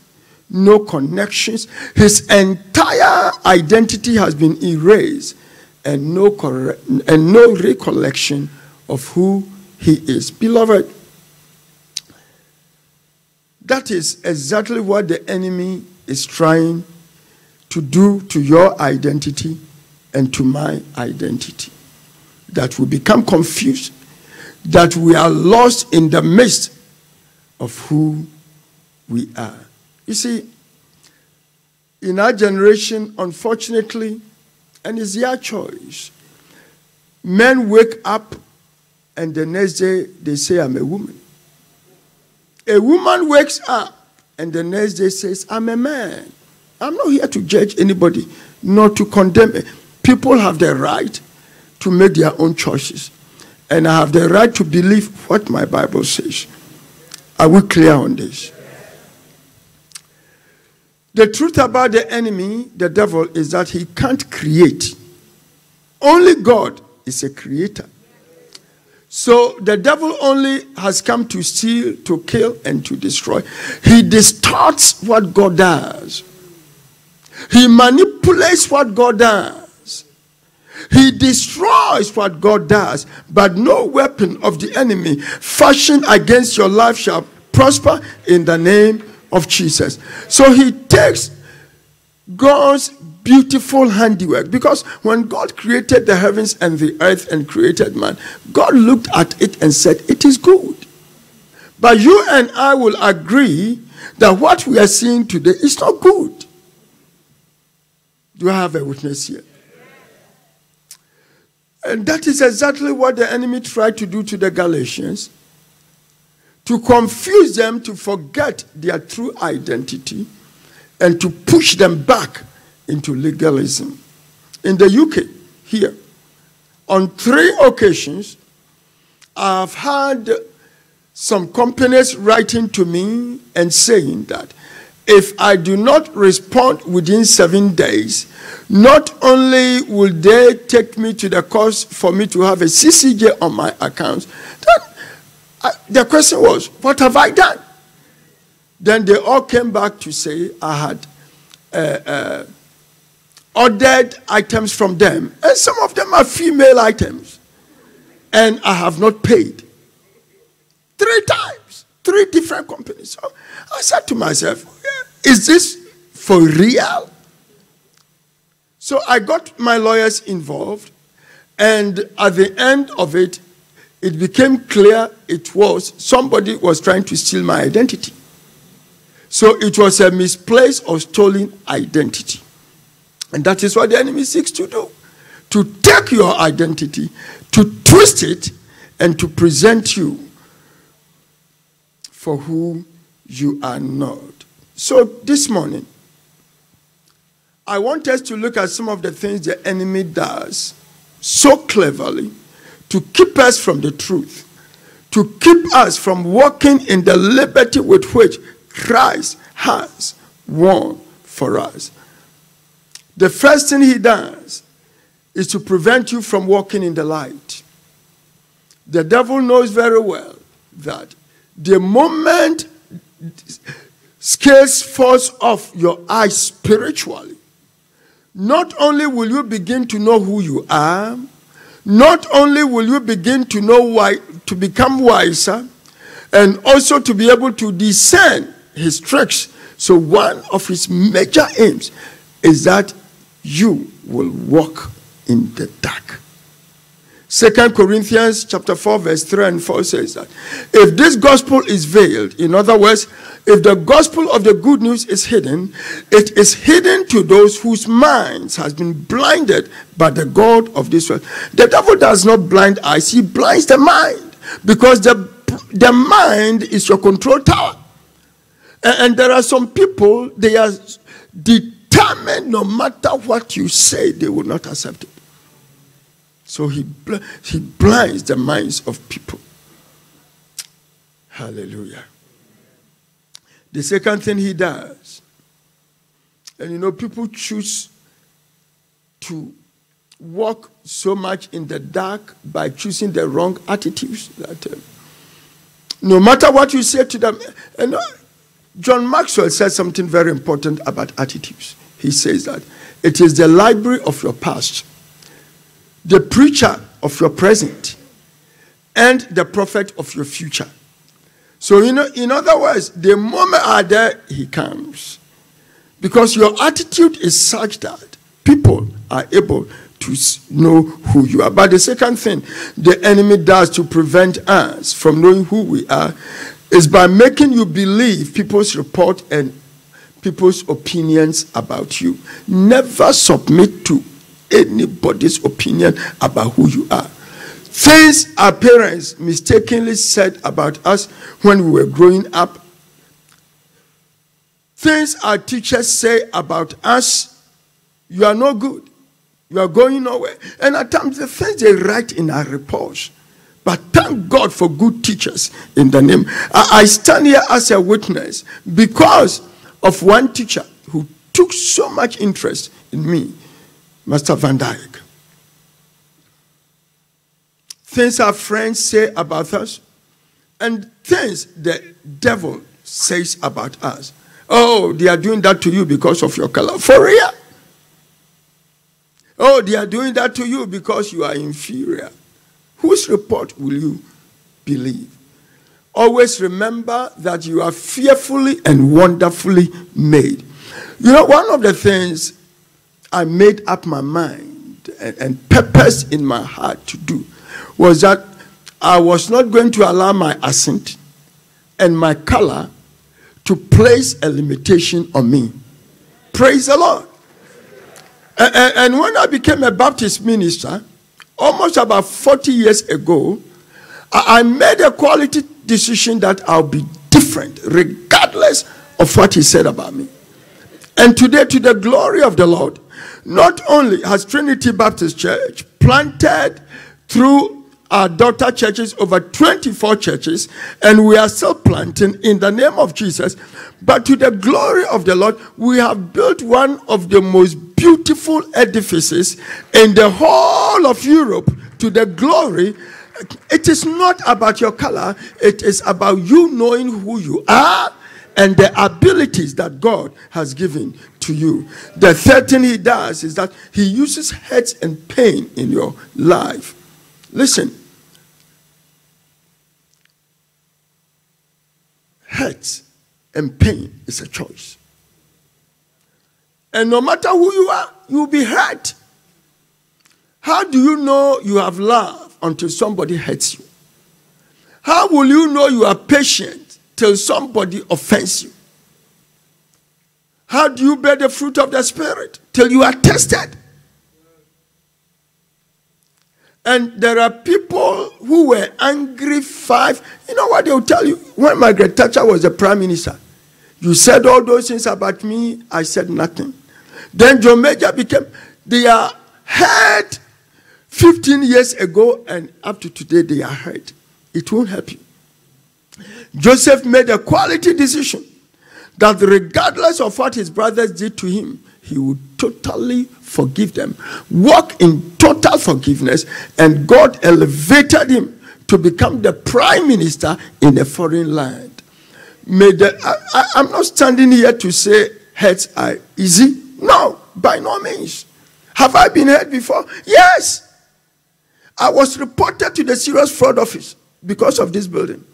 no connections. His entire identity has been erased and no, and no recollection of who he is. Beloved, that is exactly what the enemy is trying to do to your identity and to my identity. That we become confused, that we are lost in the midst of who we are. You see, in our generation, unfortunately, and it's their choice, men wake up and the next day they say, I'm a woman. A woman wakes up and the next day says, I'm a man. I'm not here to judge anybody, nor to condemn. People have the right to make their own choices. And I have the right to believe what my Bible says. Are we clear on this? The truth about the enemy, the devil, is that he can't create. Only God is a creator. So the devil only has come to steal, to kill, and to destroy. He distorts what God does. He manipulates what God does. He destroys what God does. But no weapon of the enemy fashioned against your life shall prosper in the name of Jesus. So he takes God's beautiful handiwork because when God created the heavens and the earth and created man, God looked at it and said, It is good. But you and I will agree that what we are seeing today is not good. Do I have a witness here? And that is exactly what the enemy tried to do to the Galatians to confuse them to forget their true identity and to push them back into legalism. In the UK, here, on three occasions, I've had some companies writing to me and saying that if I do not respond within seven days, not only will they take me to the course for me to have a CCJ on my accounts, then I, the question was, what have I done? Then they all came back to say I had uh, uh, ordered items from them, and some of them are female items, and I have not paid. Three times, three different companies. So I said to myself, is this for real? So I got my lawyers involved, and at the end of it, it became clear it was somebody was trying to steal my identity. So it was a misplaced or stolen identity. And that is what the enemy seeks to do to take your identity, to twist it, and to present you for who you are not. So this morning, I want us to look at some of the things the enemy does so cleverly to keep us from the truth, to keep us from walking in the liberty with which Christ has won for us. The first thing he does is to prevent you from walking in the light. The devil knows very well that the moment scales falls off your eyes spiritually, not only will you begin to know who you are, not only will you begin to know why to become wiser, and also to be able to discern his tricks. So one of his major aims is that you will walk in the dark. Second Corinthians chapter 4, verse 3 and 4 says that if this gospel is veiled, in other words, if the gospel of the good news is hidden, it is hidden to those whose minds has been blinded by the God of this world. The devil does not blind eyes, he blinds the mind because the, the mind is your control tower. And, and there are some people, they are determined no matter what you say, they will not accept it. So he, bl- he blinds the minds of people. Hallelujah. The second thing he does, and you know, people choose to walk so much in the dark by choosing the wrong attitudes that um, no matter what you say to them, and uh, John Maxwell says something very important about attitudes. He says that it is the library of your past, the preacher of your present, and the prophet of your future. So, you know, in other words, the moment are there, he comes. Because your attitude is such that people are able to know who you are. But the second thing the enemy does to prevent us from knowing who we are is by making you believe people's report and people's opinions about you. Never submit to anybody's opinion about who you are. Things our parents mistakenly said about us when we were growing up, things our teachers say about us, you are no good. You are going nowhere. And at times, the things they write in our reports. But thank God for good teachers in the name. I, I stand here as a witness because of one teacher who took so much interest in me, Master Van Dyke. Things our friends say about us, and things the devil says about us. Oh, they are doing that to you because of your color. For real. Oh, they are doing that to you because you are inferior. Whose report will you believe? Always remember that you are fearfully and wonderfully made. You know, one of the things I made up my mind and, and purpose in my heart to do was that I was not going to allow my accent and my color to place a limitation on me. Praise the Lord. A- a- And when I became a Baptist minister, almost about 40 years ago, I I made a quality decision that I'll be different regardless of what he said about me. And today, to the glory of the Lord, not only has Trinity Baptist Church planted through our daughter churches over 24 churches, and we are still planting in the name of Jesus, but to the glory of the Lord, we have built one of the most beautiful edifices in the whole of Europe to the glory. It is not about your color, it is about you knowing who you are and the abilities that God has given to you. The third thing he does is that he uses hurt and pain in your life. Listen, hurt and pain is a choice. And no matter who you are, you'll be hurt. How do you know you have love until somebody hurts you? How will you know you are patient till somebody offends you? How do you bear the fruit of the Spirit till you are tested? And there are people who were angry five. You know what they'll tell you? When Margaret Thatcher was the prime minister, you said all those things about me, I said nothing. Then John Major became, they are hurt 15 years ago, and up to today, they are hurt. It won't help you. Joseph made a quality decision that regardless of what his brothers did to him, he would totally forgive them, walk in total forgiveness, and God elevated him to become the prime minister in a foreign land. May the, I, I'm not standing here to say heads are easy. No, by no means. Have I been hurt before? Yes. I was reported to the serious fraud office because of this building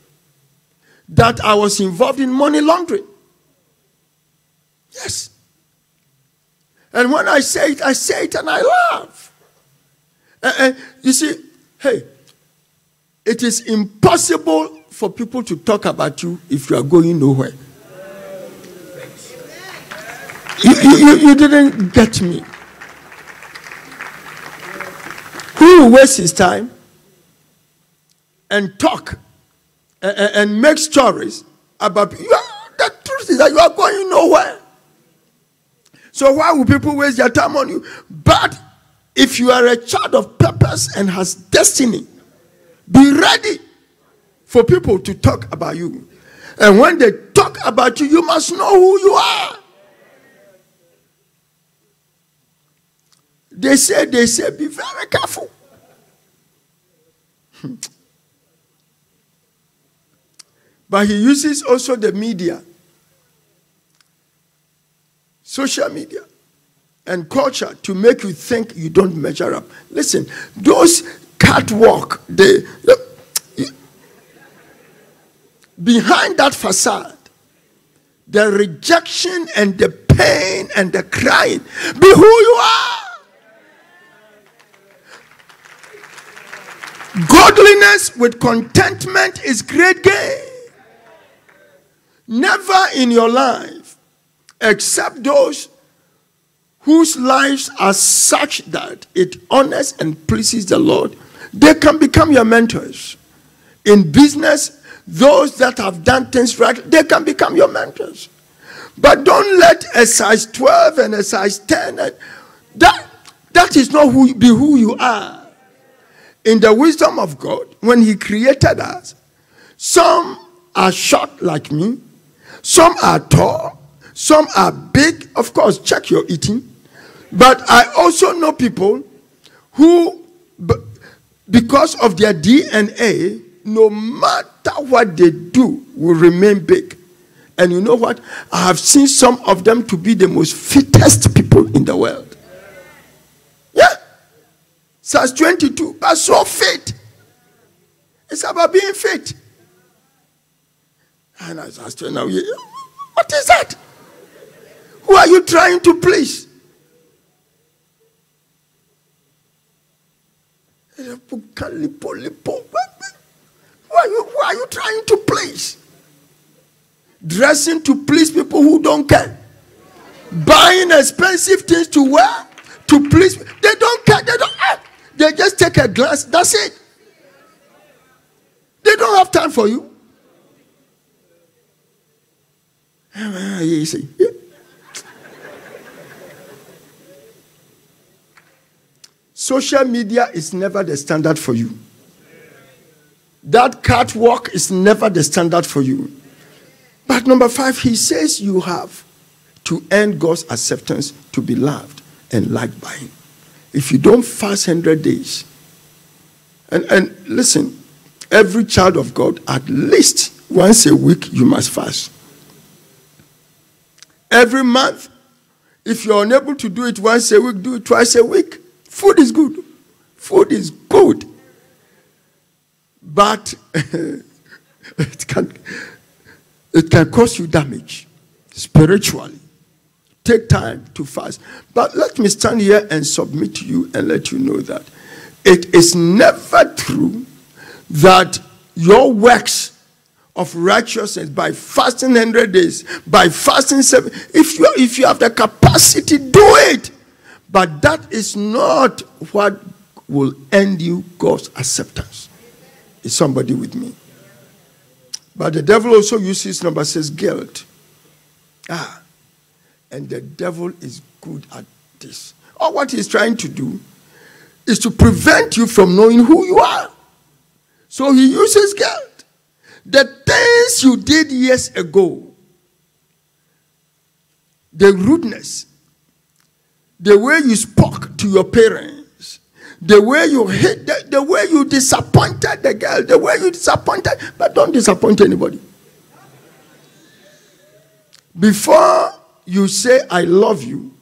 that I was involved in money laundering. Yes. And when I say it, I say it and I laugh. Uh, uh, you see, Hey, it is impossible for people to talk about you if you are going nowhere. You, you, you, didn't get me. Who will waste his time and talk a- a- and, make stories about you? The truth is that you are going nowhere. So why would people waste their time on you? But if you are a child of purpose and has destiny, be ready for people to talk about you. And when they talk about you, you must know who you are. They say, they say, be very careful. Hmm. But he uses also the media, social media, and culture to make you think you don't measure up. Listen, those catwalk, they look, behind that facade, the rejection and the pain and the crying, be who you are. Godliness with contentment is great gain. Never in your life, except those whose lives are such that it honors and pleases the Lord, they can become your mentors. In business, those that have done things right, they can become your mentors. But don't let a size 12 and a size 10 uh, that that is not who be who you are. In the wisdom of God, when He created us, some are short like me, some are tall, some are big. Of course, check your eating. But I also know people who, because of their DNA, no matter what they do, will remain big. And you know what? I have seen some of them to be the most fittest people in the world. Yeah. Size 22, but so fit. It's about being fit. And I was asking now, what is that? Who are you trying to please? Who are you, who are you trying to please? Dressing to please people who don't care. Buying expensive things to wear to please. They don't care. They don't. ah, They just take a glance. That's it. They don't have time for you. Ah, you see, Social media is never the standard for you. That catwalk is never the standard for you. But number five, he says you have to earn God's acceptance to be loved and liked by Him. If you don't fast 100 days, and, and listen, every child of God, at least once a week, you must fast. Every month, if you're unable to do it once a week, do it twice a week. Food is good. Food is good. But it can it can cause you damage spiritually. Take time to fast. But let me stand here and submit to you and let you know that it is never true that your works of righteousness by fasting 100 days, by fasting seven, if you, if you have the capacity, do it. But that is not what will end you God's acceptance. Is somebody with me? But the devil also uses number says guilt. Ah, and the devil is good at this. All what he's trying to do is to prevent you from knowing who you are. So he uses guilt. The things you did years ago, the rudeness, the way you spoke to your parents, the way you hit, the, the way you disappointed the girl, the way you disappointed, but don't disappoint anybody. Before you say, I love you,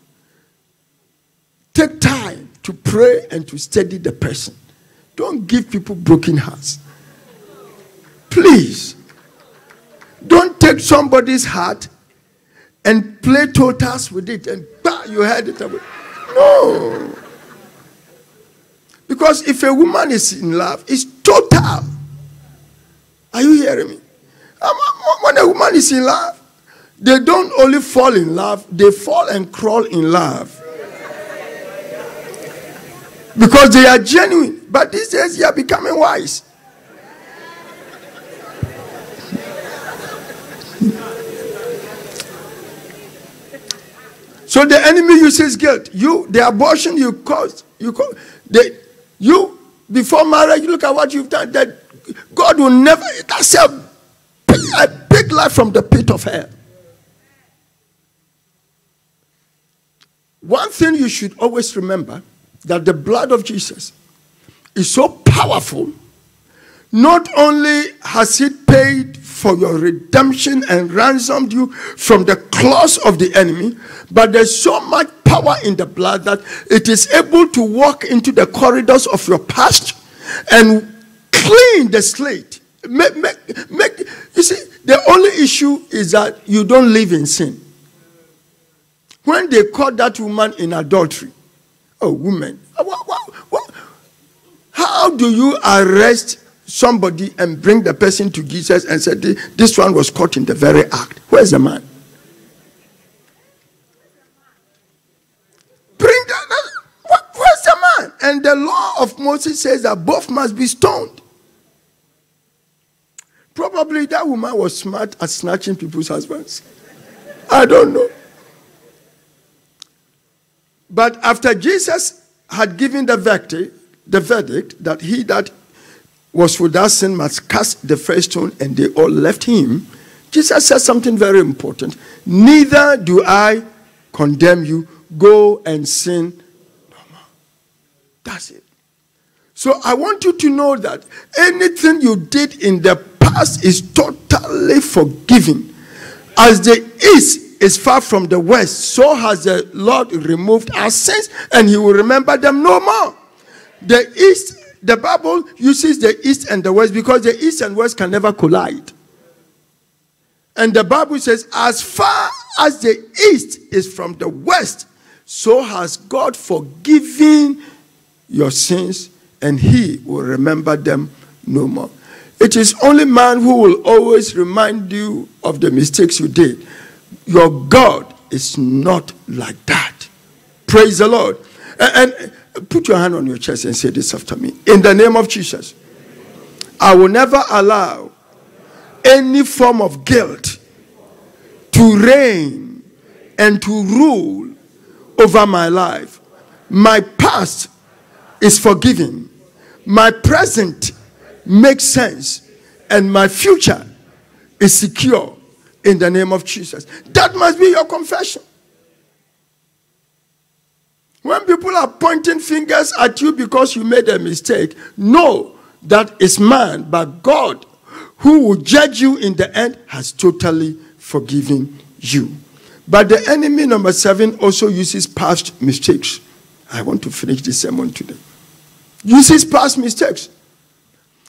take time to pray and to study the person. Don't give people broken hearts. Please. Don't take somebody's heart and play totals with it and bah, you had it away. No. Because if a woman is in love, it's total. Are you hearing me? Um, When a woman is in love, they don't only fall in love, they fall and crawl in love. Because they are genuine. But these days, you are becoming wise. So the enemy uses guilt. You, the abortion you caused, you the, you before marriage. Look at what you've done. That God will never. That's a, a big life from the pit of hell. One thing you should always remember that the blood of Jesus is so powerful. Not only has it paid for your redemption and ransomed you from the claws of the enemy, but there's so much power in the blood that it is able to walk into the corridors of your past and clean the slate. Make, make, make, you see, the only issue is that you don't live in sin. When they caught that woman in adultery, oh, woman, how do you arrest somebody and bring the person to Jesus and "Thi- This one was caught in the very act? Where's the man? Bring the, where's the man? And the law of Moses says that both must be stoned. Probably that woman was smart at snatching people's husbands. I don't know. But after Jesus had given the verdict, the verdict that he that was without sin must cast the first stone, and they all left him, Jesus said something very important. Neither do I condemn you. Go and sin no more. That's it. So I want you to know that anything you did in the past is totally forgiven. As the east is far from the west, so has the Lord removed our sins, and He will remember them no more. The east, the Bible uses the east and the west because the east and west can never collide. And the Bible says, as far as the east is from the west, so has God forgiven your sins, and He will remember them no more. It is only man who will always remind you of the mistakes you did. Your God is not like that. Praise the Lord. And, and put your hand on your chest and say this after me. In the name of Jesus, I will never allow any form of guilt to reign and to rule over my life. My past is forgiven. My present makes sense. And my future is secure in the name of Jesus. That must be your confession. When people are pointing fingers at you because you made a mistake, know that is man, but God, who will judge you in the end, has totally forgiven you. But the enemy, number seven, also uses past mistakes. I want to finish this sermon today. Uses past mistakes.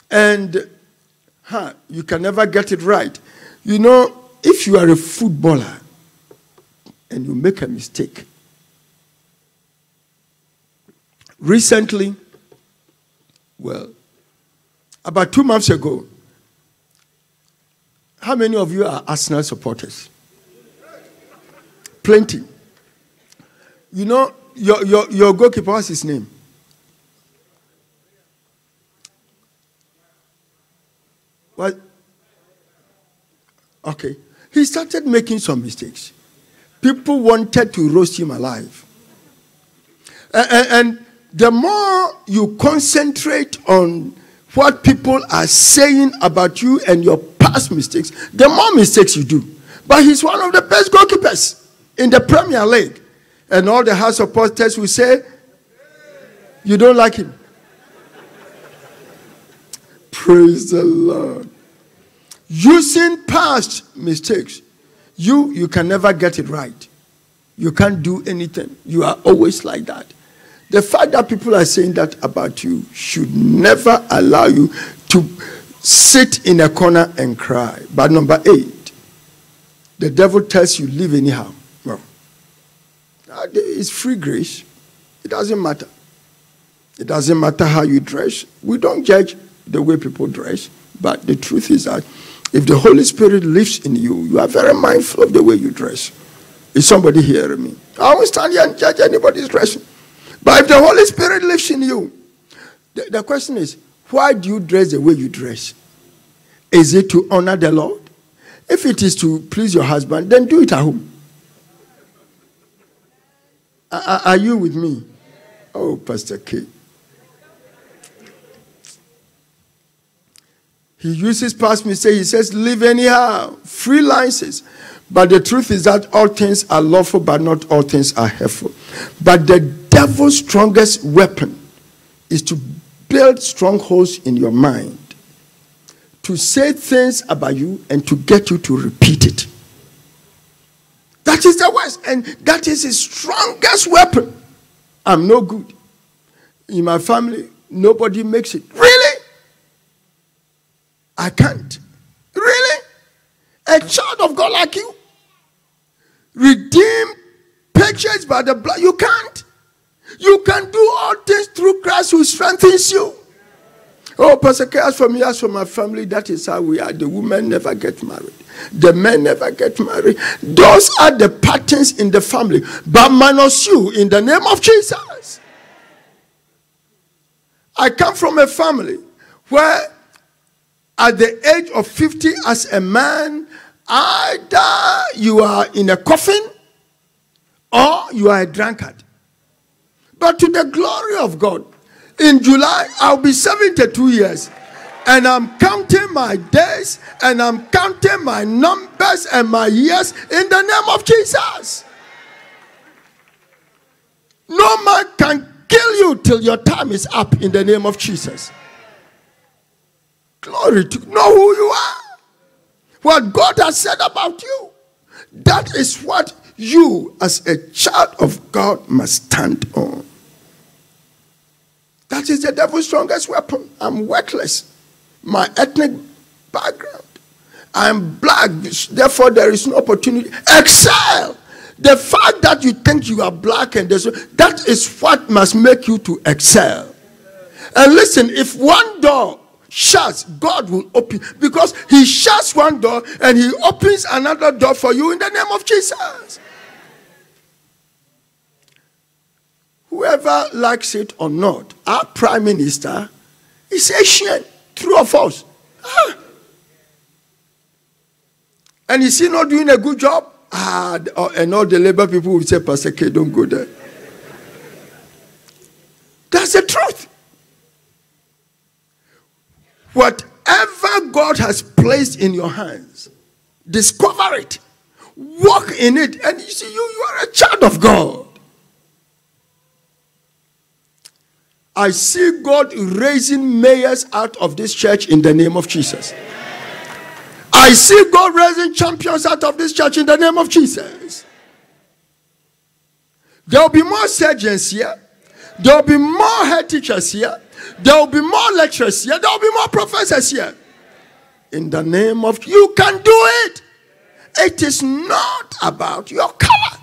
And huh, you can never get it right. You know, if you are a footballer and you make a mistake, recently, well, about two months ago, how many of you are Arsenal supporters? Plenty. You know, your, your, your goalkeeper, what's his name? What? Okay. He started making some mistakes. People wanted to roast him alive. A- a- And, the more you concentrate on what people are saying about you and your past mistakes, the more mistakes you do. But he's one of the best goalkeepers in the Premier League. And all the house of supporters will say, You don't like him. Praise the Lord. Using past mistakes, you you can never get it right. You can't do anything. You are always like that. The fact that people are saying that about you should never allow you to sit in a corner and cry. But number eight, the devil tells you live anyhow. Well, it's free grace. It doesn't matter. It doesn't matter how you dress. We don't judge the way people dress. But the truth is that if the Holy Spirit lives in you, you are very mindful of the way you dress. Is somebody hearing me? I won't stand here and judge anybody's dressing. But if the Holy Spirit lives in you, the, the question is, why do you dress the way you dress? Is it to honor the Lord? If it is to please your husband, then do it at home. Are- Are you with me? Oh, Pastor K. He uses past mistake. He says, live anyhow, free license. But the truth is that all things are lawful, but not all things are helpful. But the devil's strongest weapon is to build strongholds in your mind, to say things about you, and to get you to repeat it. That is the worst, and that is his strongest weapon. I'm no good. In my family, nobody makes it. Really? I can't. Really? A child of God like you? Redeemed, purchased by the blood. You can't. You can do all things through Christ who strengthens you. Oh, Pastor K, as for me, as for my family, that is how we are. The women never get married. The men never get married. Those are the patterns in the family. But minus you, in the name of Jesus. I come from a family where at the age of 50 as a man, either you are in a coffin or you are a drunkard. But to the glory of God, in July, I'll be 72 years. And I'm counting my days and I'm counting my numbers and my years in the name of Jesus. No man can kill you till your time is up in the name of Jesus. Glory to know who you are. What God has said about you. That is what you, as a child of God, must stand on. That is the devil's strongest weapon. I'm worthless. My ethnic background. I'm black, therefore there is no opportunity. Excel. The fact that you think you are black and there's that is what must make you to excel. And listen, if one door shuts, God will open because He shuts one door and He opens another door for you in the name of Jesus. Whoever likes it or not, our prime minister is Asian, true or false. Ah. And is he not doing a good job? Ah, uh, and all the labor people will say, Pastor K, don't go there. That's the truth. Whatever God has placed in your hands, discover it, walk in it, and you see, you, you are a child of God. I see God raising mayors out of this church in the name of Jesus. I see God raising champions out of this church in the name of Jesus. There will be more surgeons here. There will be more head teachers here. There will be more lecturers here. There will be more professors here. In the name of you can do it. It is not about your color.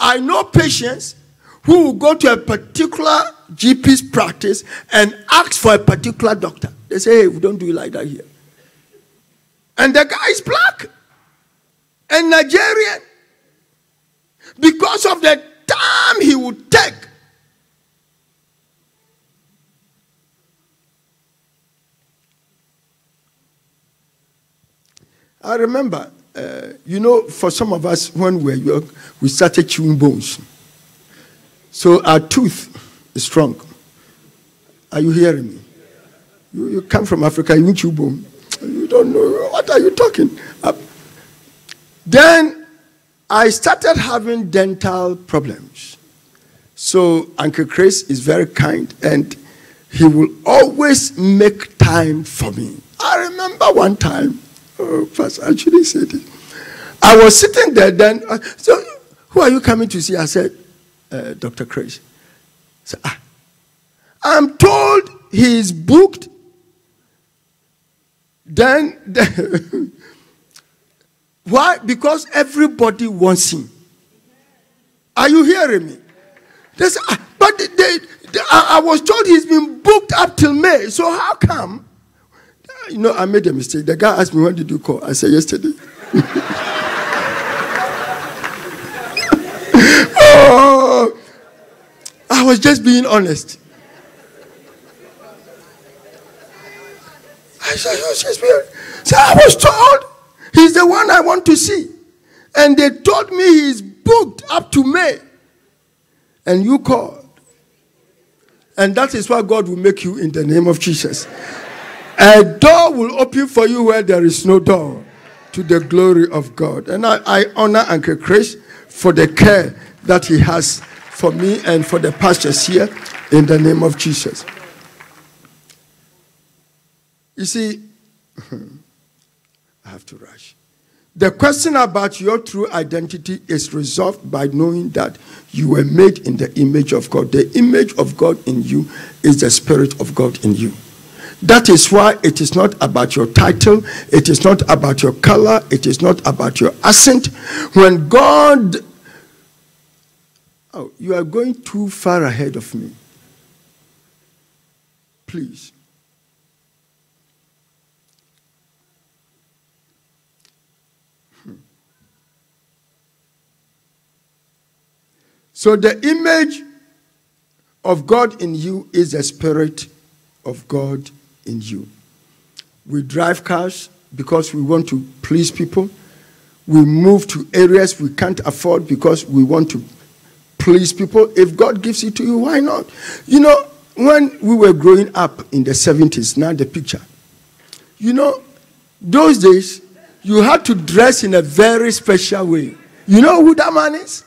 I know patients who go to a particular GP's practice and ask for a particular doctor. They say, hey, we don't do it like that here. And the guy is black and Nigerian. Because of the time he would take. I remember, uh, you know, for some of us, when we were young, we started chewing bones. So our tooth is strong. Are you hearing me? You, you come from Africa, you bone. You don't know. What are you talking? Uh, then I started having dental problems. So Uncle Chris is very kind and he will always make time for me. I remember one time, oh, Pastor, I shouldn't say. I was sitting there then. Uh, so, who are you coming to see? I said, Dr. Chris. So, ah, I'm told he's booked. Then, then why? Because everybody wants him. Are you hearing me? Say, ah, but they, they- I, I was told he's been booked up till May. So how come? You know, I made a mistake. The guy asked me, when did you call? I said, yesterday. oh, I was just being honest. I said, "Oh, Shakespeare." So I was told he's the one I want to see. And they told me he's booked up to May. And you called. And that is why God will make you in the name of Jesus. A door will open for you where there is no door to the glory of God. And I, I honor Uncle Chris for the care that he has for me and for the pastors here in the name of Jesus. You see, I have to rush. The question about your true identity is resolved by knowing that you were made in the image of God. The image of God in you is the Spirit of God in you. That is why it is not about your title, it is not about your color, it is not about your accent. When God. Oh, you are going too far ahead of me. Please. Hmm. So the image of God in you is the spirit of God in you. We drive cars because we want to please people. We move to areas we can't afford because we want to please people. If God gives it to you, why not? You know, when we were growing up in the 70s, now the picture, you know, those days, you had to dress in a very special way. You know who that man is?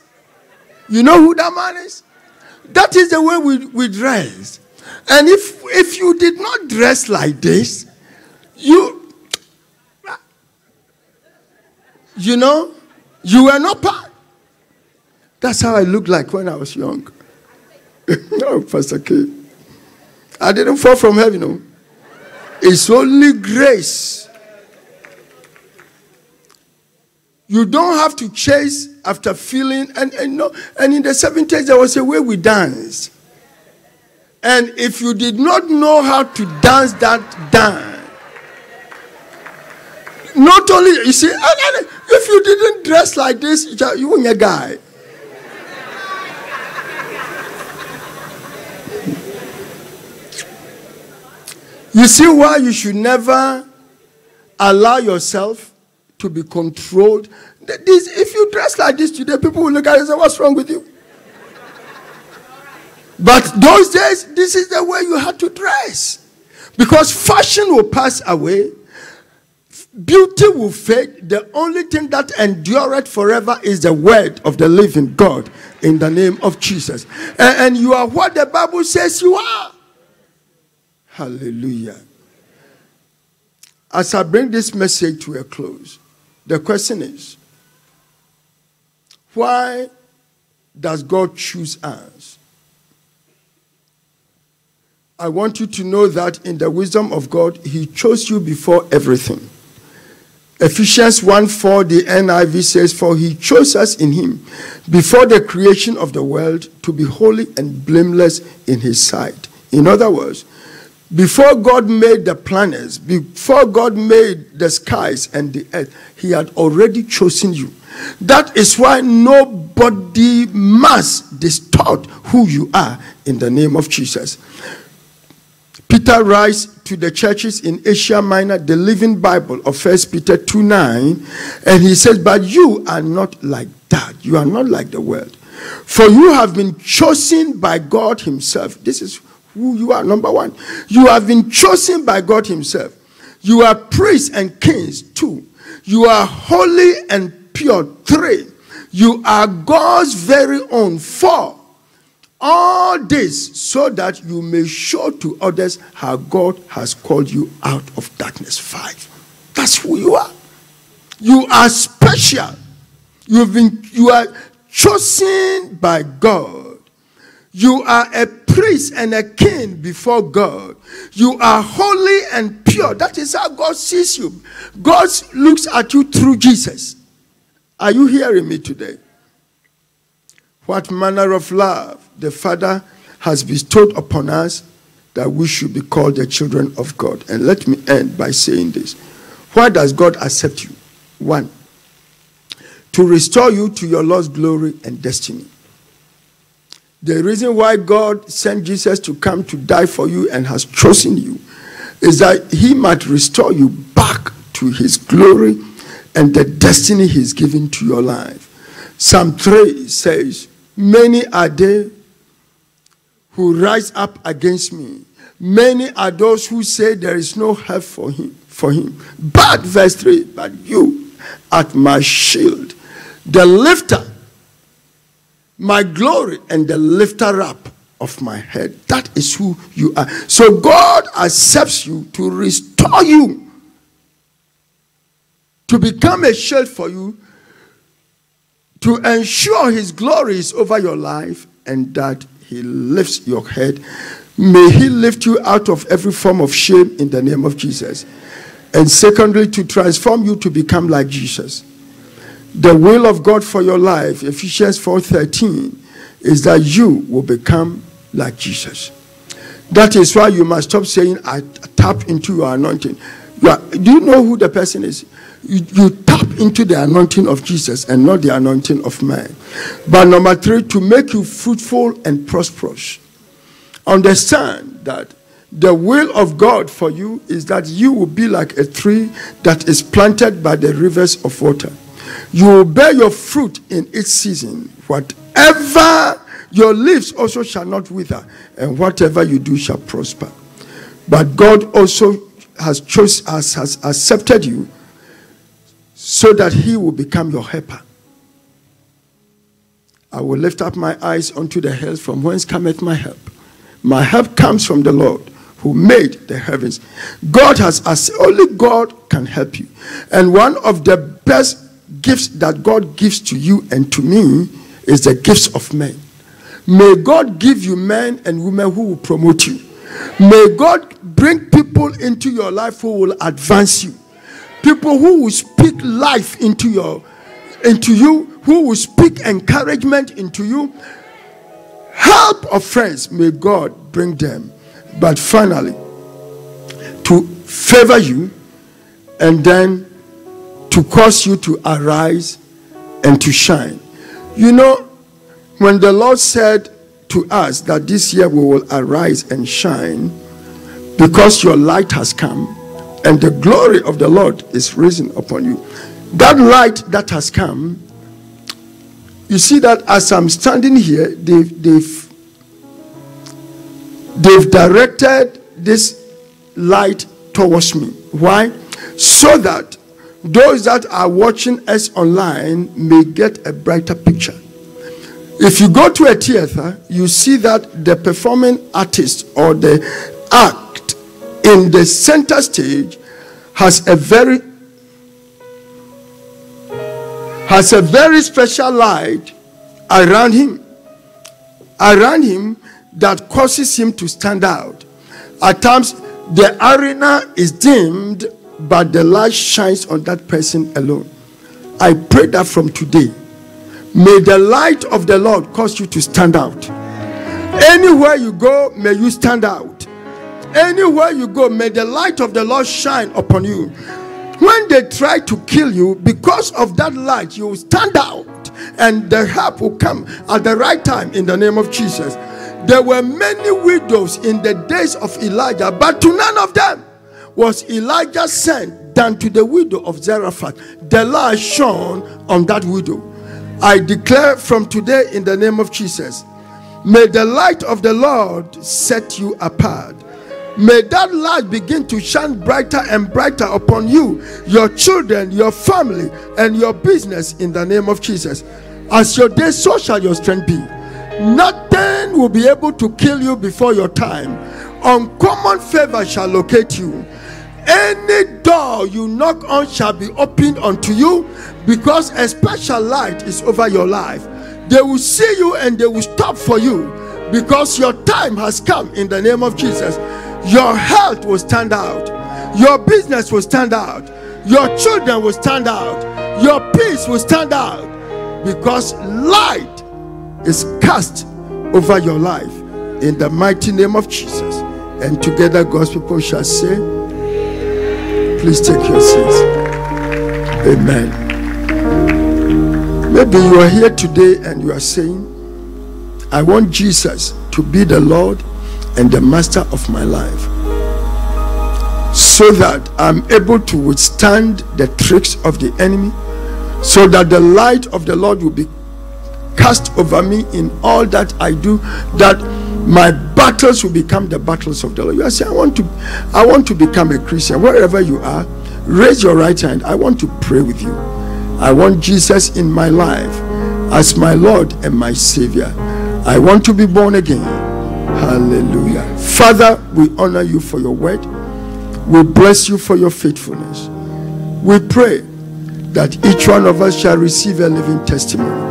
You know who that man is? That is the way we, we dress. And if if you did not dress like this, you you know, you were not part. That's how I looked like when I was young. no, oh, Pastor K. I didn't fall from heaven. No. It's only grace. You don't have to chase after feeling. And, and, no, and in the 70s, there was a way we danced. And if you did not know how to dance that dance, not only, you see, if you didn't dress like this, you were a guy. You see why you should never allow yourself to be controlled. This, if you dress like this today, people will look at you and say, What's wrong with you? But those days, this is the way you had to dress. Because fashion will pass away, beauty will fade. The only thing that endureth forever is the word of the living God in the name of Jesus. And, and you are what the Bible says you are. Hallelujah. As I bring this message to a close, the question is why does God choose us? I want you to know that in the wisdom of God, He chose you before everything. Ephesians 1 4, the NIV says, For He chose us in Him before the creation of the world to be holy and blameless in His sight. In other words, before God made the planets, before God made the skies and the earth, He had already chosen you. That is why nobody must distort who you are in the name of Jesus. Peter writes to the churches in Asia Minor, the Living Bible of First Peter 2 9, and he says, But you are not like that. You are not like the world. For you have been chosen by God Himself. This is who you are, number one. You have been chosen by God Himself. You are priests and kings, two. You are holy and pure, three. You are God's very own, four. All this so that you may show to others how God has called you out of darkness. Five. That's who you are. You are special. You've been you are chosen by God. You are a priest and a king before God. You are holy and pure. That is how God sees you. God looks at you through Jesus. Are you hearing me today? What manner of love the Father has bestowed upon us that we should be called the children of God. And let me end by saying this. Why does God accept you? One, to restore you to your lost glory and destiny. The reason why God sent Jesus to come to die for you and has chosen you is that he might restore you back to his glory and the destiny he's given to your life. Psalm 3 says, Many are they who rise up against me. Many are those who say there is no help for him. For him. But verse 3, but you art my shield, the lifter, my glory, and the lifter up of my head. That is who you are. So God accepts you to restore you, to become a shield for you, to ensure his glory is over your life and that he lifts your head. May he lift you out of every form of shame in the name of Jesus. And secondly, to transform you to become like Jesus. The will of God for your life, Ephesians 4:13, is that you will become like Jesus. That is why you must stop saying, I tap into your anointing. You are- do you know who the person is? You, you tap into the anointing of Jesus and not the anointing of man. But number three, to make you fruitful and prosperous. Understand that the will of God for you is that you will be like a tree that is planted by the rivers of water. You will bear your fruit in its season. Whatever your leaves also shall not wither, and whatever you do shall prosper. But God also has chose us, has accepted you, so that He will become your helper. I will lift up my eyes unto the hills from whence cometh my help. My help comes from the Lord who made the heavens. God has as only God can help you. And one of the best gifts that God gives to you and to me is the gifts of men. May God give you men and women who will promote you. May God bring people into your life who will advance you. People who will speak life into your into you, who will speak encouragement into you. Help of friends, may God bring them. But finally, to favor you and then to cause you to arise and to shine. You know, when the Lord said to us that this year we will arise and shine because your light has come and the glory of the Lord is risen upon you. That light that has come, you see that as I'm standing here, they've, they've, they've directed this light towards me. Why? So that those that are watching us online may get a brighter picture. If you go to a theater, you see that the performing artist or the act in the center stage has a very has a very special light around him around him that causes him to stand out at times the arena is dimmed but the light shines on that person alone. I pray that from today may the light of the lord cause you to stand out. Anywhere you go may you stand out. Anywhere you go may the light of the lord shine upon you. When they try to kill you because of that light you will stand out and the help will come at the right time in the name of jesus. There were many widows in the days of elijah but to none of them was elijah sent than to the widow of zarephath the light shone on that widow i declare from today in the name of jesus may the light of the lord set you apart May that light begin to shine brighter and brighter upon you, your children, your family, and your business in the name of Jesus. As your day, so shall your strength be. Nothing will be able to kill you before your time. Uncommon favor shall locate you. Any door you knock on shall be opened unto you because a special light is over your life. They will see you and they will stop for you because your time has come in the name of Jesus. Your health will stand out, your business will stand out, your children will stand out, your peace will stand out because light is cast over your life. in the mighty name of Jesus. And together, God's people shall say, Please take your seats. Amen. Maybe you are here today and you are saying, I want Jesus to be the Lord and the master of my life so that I'm able to withstand the tricks of the enemy, so that the light of the Lord will be cast over me in all that I do, that my battles will become the battles of the Lord. You are saying, I want to, I want to become a Christian. Wherever you are, raise your right hand. I want to pray with you. I want Jesus in my life as my Lord and my Savior. I want to be born again. Hallelujah. Father, we honor you for your word. We bless you for your faithfulness. We pray that each one of us shall receive a living testimony.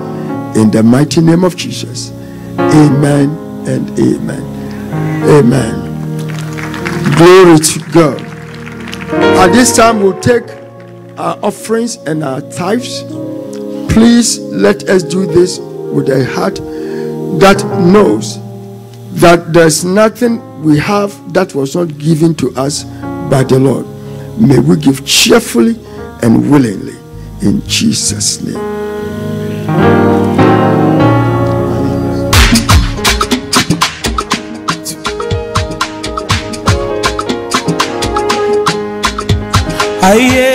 In the mighty name of Jesus. Amen and amen. Amen. Glory to God. At this time, we'll take our offerings and our tithes. Please let us do this with a heart that knows that there's nothing we have that was not given to us by the Lord. May we give cheerfully and willingly in Jesus' name. Aye,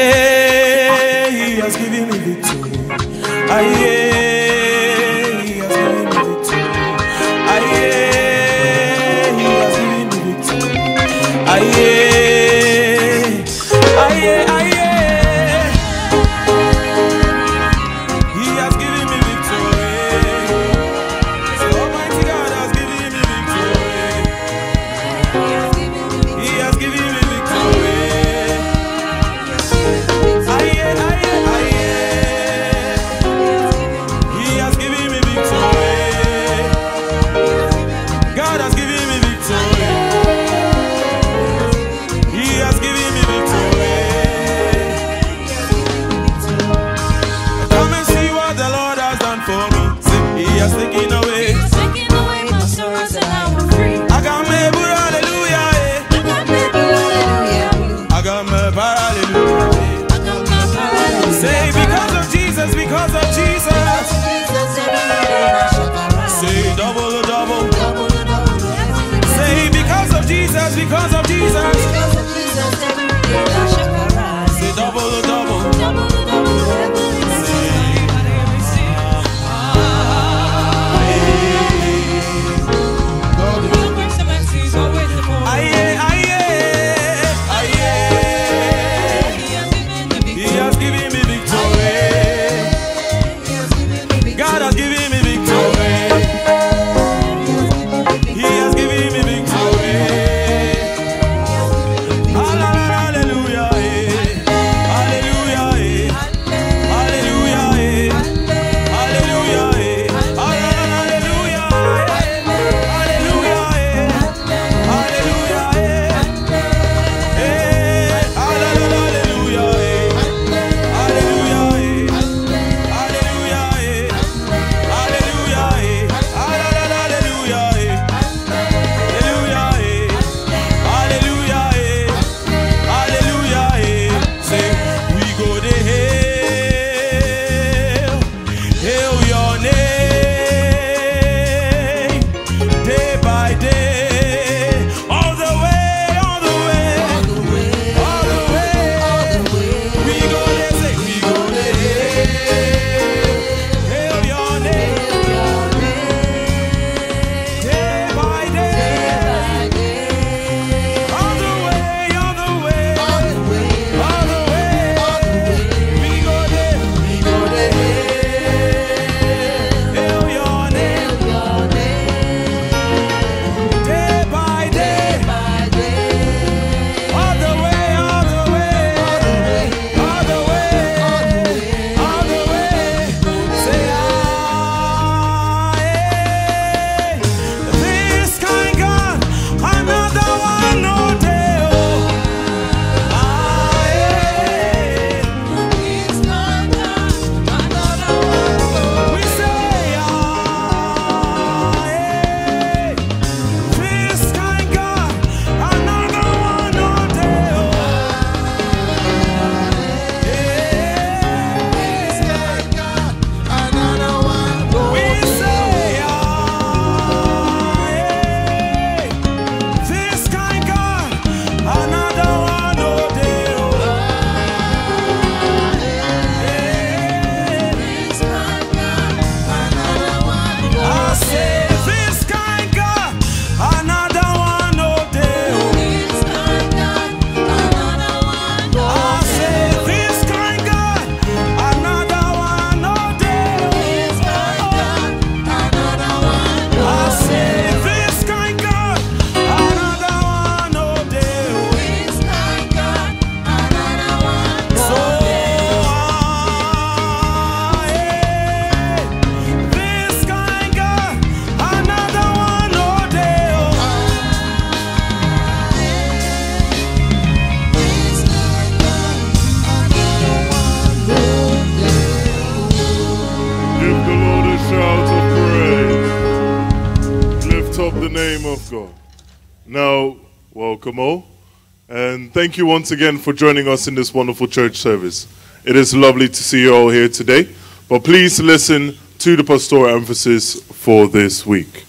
thank you once again for joining us in this wonderful church service. It is lovely to see you all here today. But please listen to the pastoral emphasis for this week.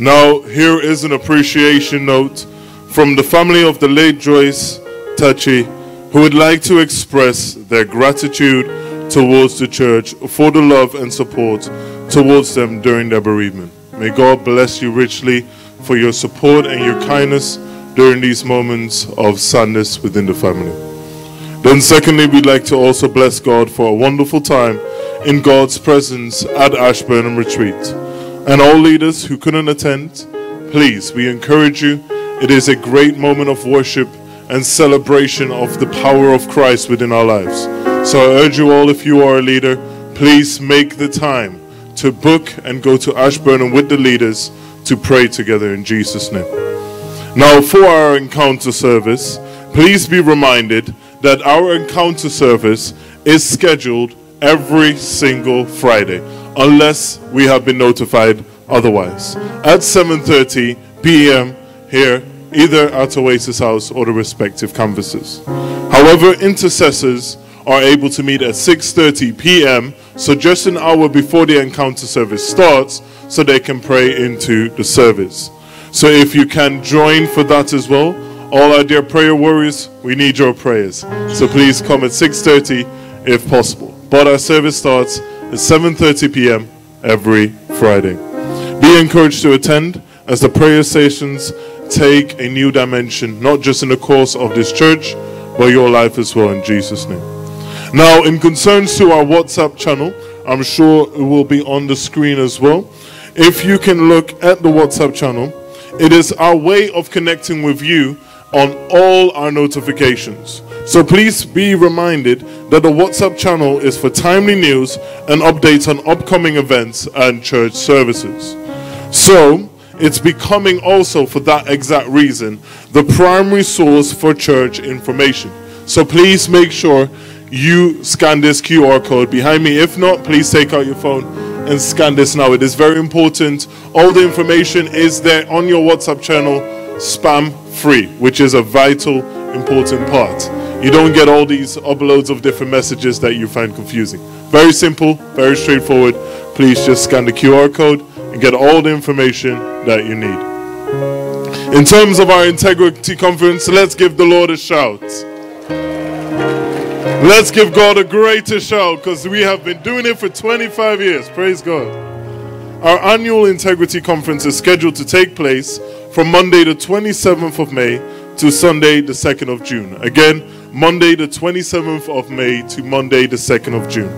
Now, here is an appreciation note from the family of the late Joyce Tachi, who would like to express their gratitude towards the church for the love and support towards them during their bereavement. May God bless you richly for your support and your kindness during these moments of sadness within the family. Then, secondly, we'd like to also bless God for a wonderful time in God's presence at Ashburnham Retreat. And all leaders who couldn't attend, please, we encourage you. It is a great moment of worship and celebration of the power of Christ within our lives. So I urge you all, if you are a leader, please make the time to book and go to Ashburnham with the leaders to pray together in Jesus' name. Now, for our encounter service, please be reminded that our encounter service is scheduled every single Friday, unless we have been notified otherwise. At 7:30 p.m. here, either at Oasis House or the respective campuses. However, intercessors are able to meet at 6:30 p.m., so just an hour before the encounter service starts, so they can pray into the service. So if you can join for that as well, all our dear prayer warriors, we need your prayers. So please come at 6:30 if possible. But our service starts at 7:30 p.m. every Friday. Be encouraged to attend as the prayer sessions take a new dimension, not just in the course of this church, but your life as well in Jesus' name. Now, in concerns to our WhatsApp channel, I'm sure it will be on the screen as well. If you can look at the WhatsApp channel, it is our way of connecting with you on all our notifications. So please be reminded that the WhatsApp channel is for timely news and updates on upcoming events and church services. So, it's becoming also for that exact reason the primary source for church information. So please make sure you scan this QR code behind me. If not, please take out your phone and scan this now. It is very important. All the information is there on your WhatsApp channel, spam free, which is a vital, important part. You don't get all these uploads of different messages that you find confusing. Very simple, very straightforward. Please just scan the QR code and get all the information that you need. In terms of our integrity conference, let's give the Lord a shout. Let's give God a greater shout because we have been doing it for 25 years. Praise God. Our annual integrity conference is scheduled to take place from Monday, the 27th of May to Sunday, the 2nd of June. Again, Monday, the 27th of May to Monday, the 2nd of June.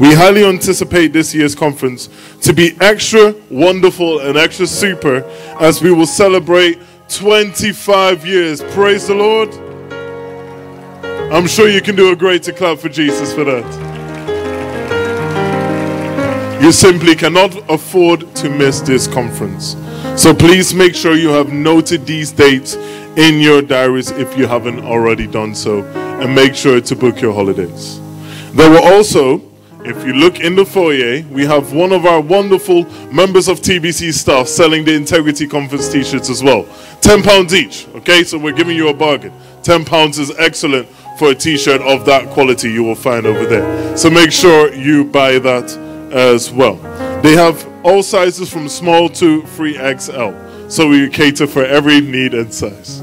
We highly anticipate this year's conference to be extra wonderful and extra super as we will celebrate 25 years. Praise the Lord. I'm sure you can do a greater clap for Jesus for that. You simply cannot afford to miss this conference. So please make sure you have noted these dates in your diaries if you haven't already done so, and make sure to book your holidays. There will also, if you look in the foyer, we have one of our wonderful members of TBC staff selling the Integrity Conference t shirts as well. £10 each, okay? So we're giving you a bargain. £10 is excellent for a t shirt of that quality you will find over there. So make sure you buy that as well. They have all sizes from small to 3XL. So we cater for every need and size.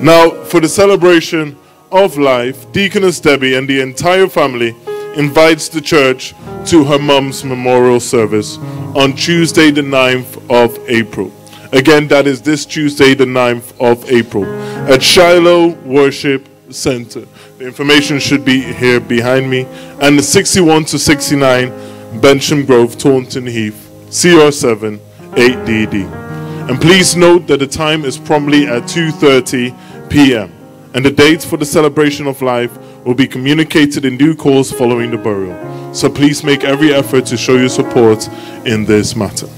Now, for the celebration of life, Deaconess Debbie and the entire family invites the church to her mum's memorial service on Tuesday, the 9th of April. Again, that is this Tuesday, the 9th of April, at Shiloh Worship Center. The information should be here behind me. And the 61 to 69 Bensham Grove, Thornton Heath, CR7 8DD. And please note that the time is promptly at 2:30 p.m. And the dates for the celebration of life will be communicated in due course following the burial. So please make every effort to show your support in this matter.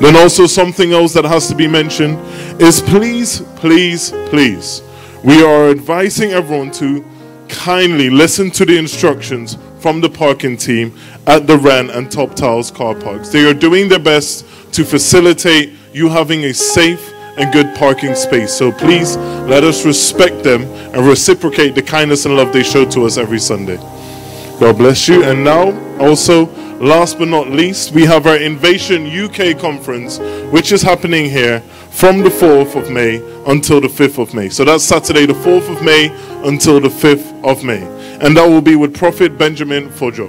Then also something else that has to be mentioned is please, please, please, we are advising everyone to kindly listen to the instructions from the parking team at the Wren and Topps Tiles car parks. They are doing their best to facilitate you having a safe and good parking space. So please let us respect them and reciprocate the kindness and love they show to us every Sunday. God bless you. And now, also, last but not least, we have our Invasion UK conference, which is happening here from the 4th of May until the 5th of May. So that's Saturday, the 4th of May until the 5th of May. And that will be with Prophet Benjamin Fojo.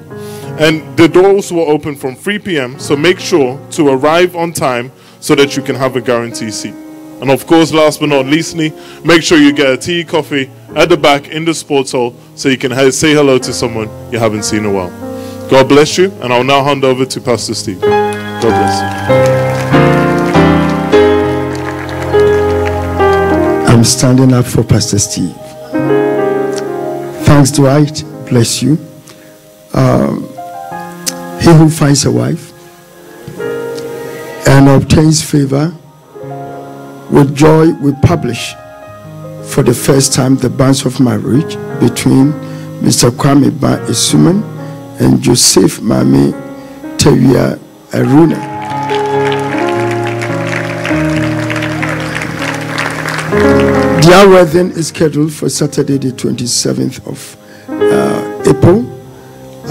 And the doors will open from 3 p.m. So make sure to arrive on time so that you can have a guarantee seat. And of course, last but not leastly, make sure you get a tea, coffee at the back in the sports hall so you can say hello to someone you haven't seen in a while. God bless you, and I'll now hand over to Pastor Steve. God bless you. I'm standing up for Pastor Steve. Thanks, Dwight. Bless you. Um, he who finds a wife and obtains favor with joy will publish for the first time the banns of marriage between Mr. Kwame Ba Esuman and Joseph Mame Tewia Aruna. Their wedding is scheduled for Saturday, the 27th of uh, April.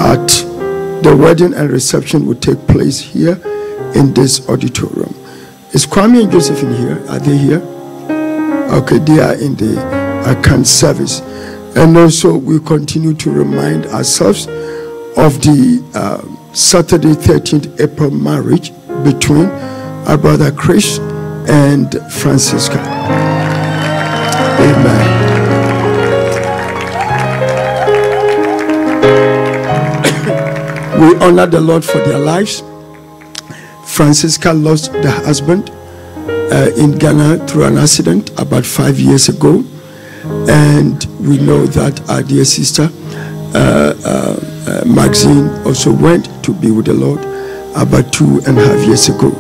At the wedding and reception will take place here in this auditorium. Is Kwame and Joseph in here? Are they here? Okay, they are in the account service. And also, we continue to remind ourselves of the uh, Saturday, 13th April marriage between our brother Chris and Francisca. Honor the Lord for their lives. Francisca lost the husband uh, in Ghana through an accident about five years ago. And we know that our dear sister, uh, uh, uh, Maxine, also went to be with the Lord about two and a half years ago.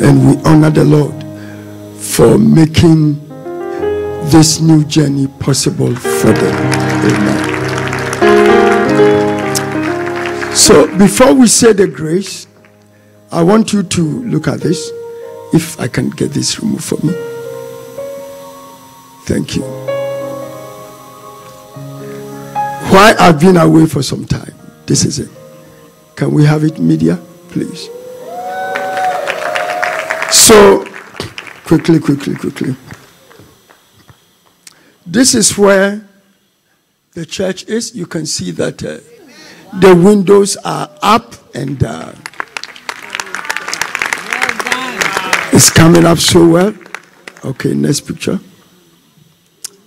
And we honor the Lord for making this new journey possible for them. Amen. So before we say the grace, I want you to look at this. If I can get this removed for me. Thank you. Why I've been away for some time. This is it. Can we have it, media, please? So, quickly, quickly, quickly. This is where the church is. You can see that uh, the windows are up and uh, it's coming up so well. Okay, next picture.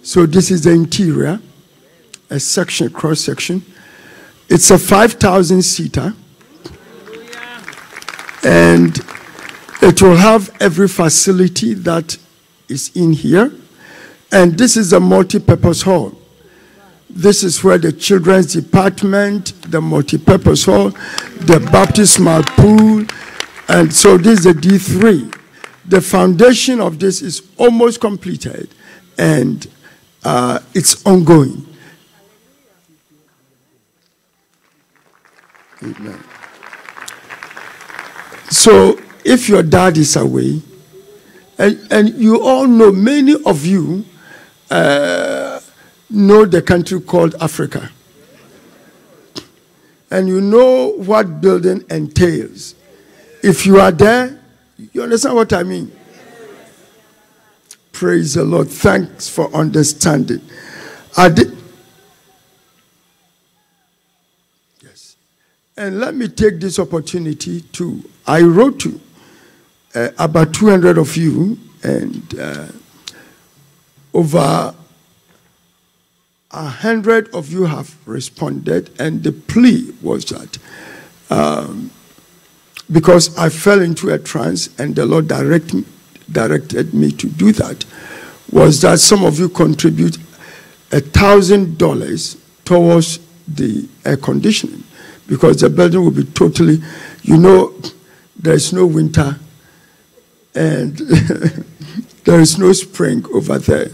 So this is the interior, a section, cross section. It's a 5,000 seater. And it will have every facility that is in here. And this is a multi-purpose hall. This is where the children's department, the multi-purpose hall, the baptismal pool, and so this is the D3. The foundation of this is almost completed, and uh, it's ongoing. Amen. So if your dad is away, and, and you all know, many of you uh, know the country called Africa. And you know what building entails. If you are there, you understand what I mean? Praise the Lord. Thanks for understanding. I did. Yes. And let me take this opportunity to. I wrote to uh, about 200 of you, and uh, over a hundred of you have responded, and the plea was that um, because I fell into a trance and the Lord direct, directed me to do that, was that some of you contribute a thousand dollars towards the air conditioning because the building will be totally, you know, there is no winter and there is no spring over there.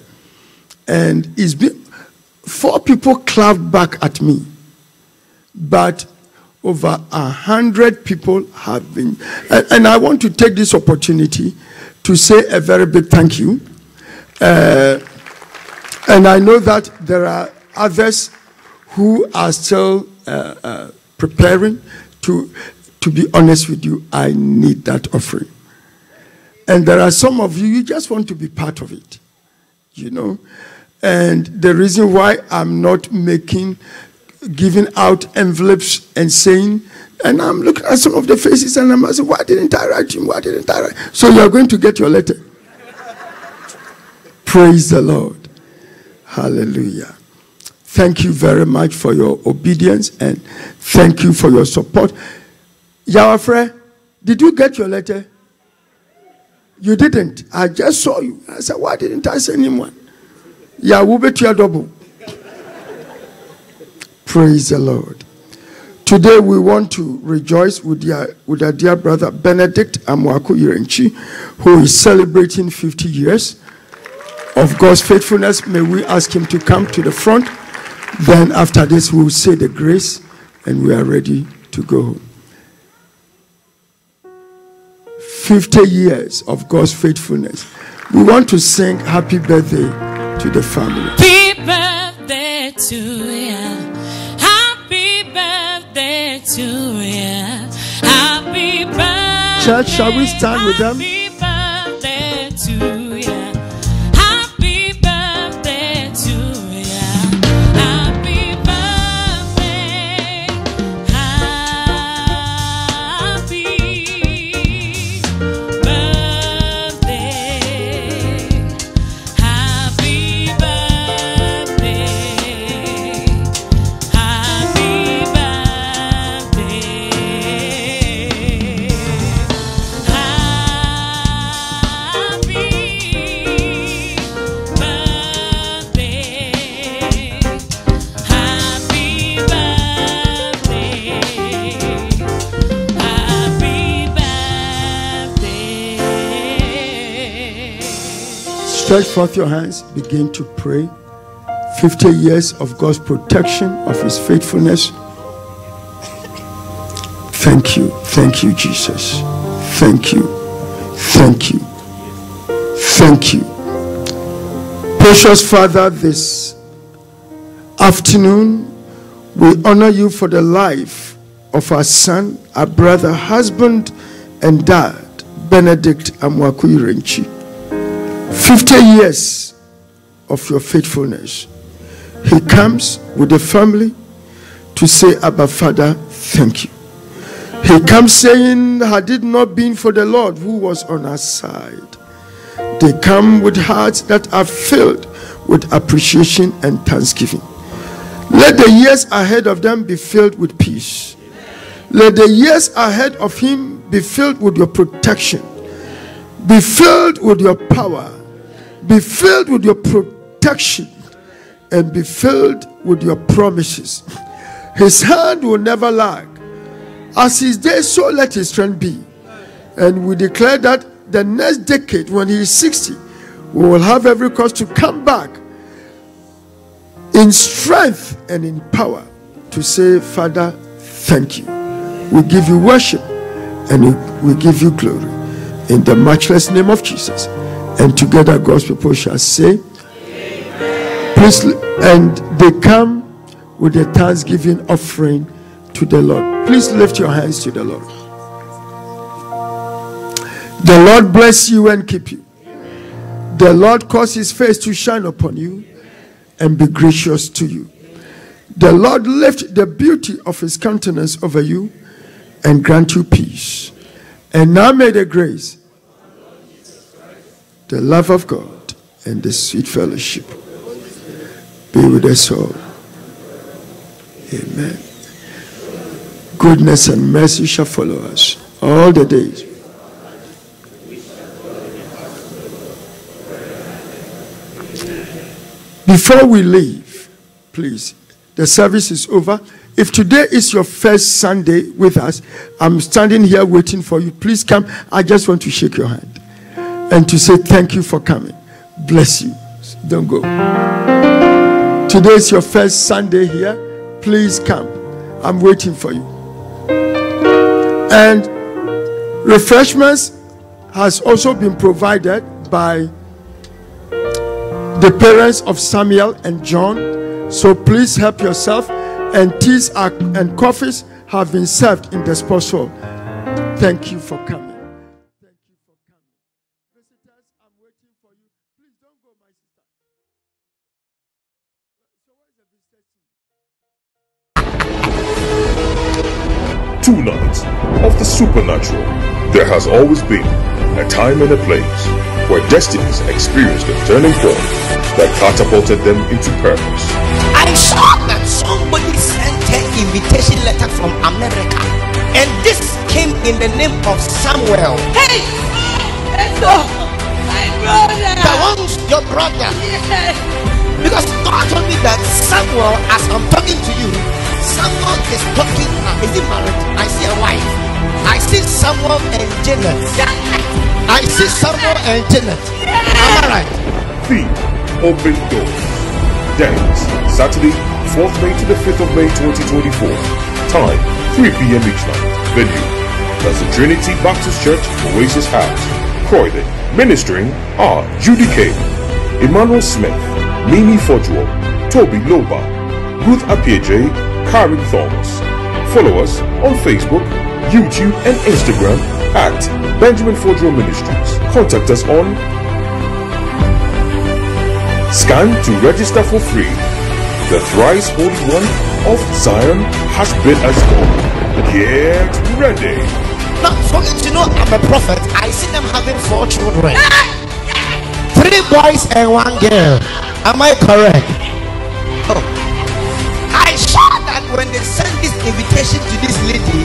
And it's been, four people clapped back at me, but over a hundred people have been. And, and I want to take this opportunity to say a very big thank you. Uh, and I know that there are others who are still uh, uh, preparing. To, to be honest with you, I need that offering. And there are some of you, you just want to be part of it, you know. And the reason why I'm not making, giving out envelopes and saying, and I'm looking at some of the faces and I'm asking, why didn't I write him? Why didn't I write? So you're going to get your letter. Praise the Lord. Hallelujah. Thank you very much for your obedience and thank you for your support. Yawafre, did you get your letter? You didn't. I just saw you. I said, why didn't I send him one? You a double. Praise the Lord. Today we want to rejoice with, with our dear brother Benedict Amwaku Irenchi, who is celebrating 50 years of God's faithfulness. May we ask him to come to the front. Then after this, we will say the grace and we are ready to go 50 years of God's faithfulness. We want to sing happy birthday to the family. Happy birthday to you. Happy birthday to you. Happy birthday. Church, shall we stand with them? Stretch forth your hands, begin to pray. 50 years of God's protection, of His faithfulness. Thank you, thank you, Jesus. Thank you, thank you, thank you. Precious Father, this afternoon we honor you for the life of our son, our brother, husband, and dad, Benedict Amwaku Irenchi. 50 years of your faithfulness. He comes with the family to say, Abba Father, thank you. He comes saying, Had it not been for the Lord who was on our side, they come with hearts that are filled with appreciation and thanksgiving. Let the years ahead of them be filled with peace. Let the years ahead of him be filled with your protection, be filled with your power, be filled with your protection, and be filled with your promises. His hand will never lag. As his days, so let his strength be. And we declare that the next decade, when he is 60, we will have every cause to come back in strength and in power to say, Father, thank you. We give you worship and we give you glory. In the matchless name of Jesus. And together, God's people shall say, Please, and they come with a thanksgiving offering to the Lord. Please lift your hands to the Lord. The Lord bless you and keep you. The Lord cause his face to shine upon you and be gracious to you. The Lord lift the beauty of his countenance over you and grant you peace. And now may the grace, the love of God, and the sweet fellowship be with us all. Amen. Goodness and mercy shall follow us all the days. Before we leave, please, the service is over. If today is your first Sunday with us, I'm standing here waiting for you. Please come. I just want to shake your hand and to say thank you for coming. Bless you. Don't go. Today is your first Sunday here. Please come. I'm waiting for you. And refreshments has also been provided by the parents of Samuel and John. So please help yourself. And teas are, and coffees have been served in the sports hall. Thank you for coming. The supernatural. There has always been a time and a place where destinies experienced a turning point that catapulted them into purpose. I saw that somebody sent an invitation letter from America, and this came in the name of Samuel. Hey! Eso! My brother! The one's your brother. Yes. Because God told me that Samuel, as I'm talking to you, Samuel is talking. Uh, is he married? I see a wife. I see Samuel and Janet. I see Samuel and Janet. Am I right? Theme Open Doors. Saturday, 4th May to the 5th of May 2024. Time 3 p.m. each night. Venue That's the Trinity Baptist Church, Oasis House, Croydon. Ministering are Judy K, Emmanuel Smith, Mimi Fojuo, Toby Loba, Ruth Apieje, Karen Thomas. Follow us on Facebook, YouTube, and Instagram at Benjamin Fojuo Ministries. Contact us on Scan to register for free. The thrice holy one of Zion has bid us. Get ready. Now, for you to know I'm a prophet, I see them having four children. Three boys and one girl. Am I correct? Oh. I saw that when they sent this invitation to this lady,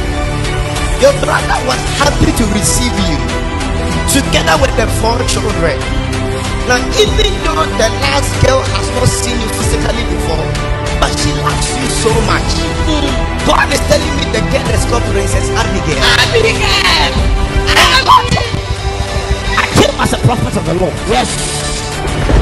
your brother was happy to receive you together with the four children. Now, even though the last girl has not seen you physically before, but she loves you so much. Hmm. God is telling me the girl is called Princess Abigail. Abigail! I came as a prophet of the Lord. Yes.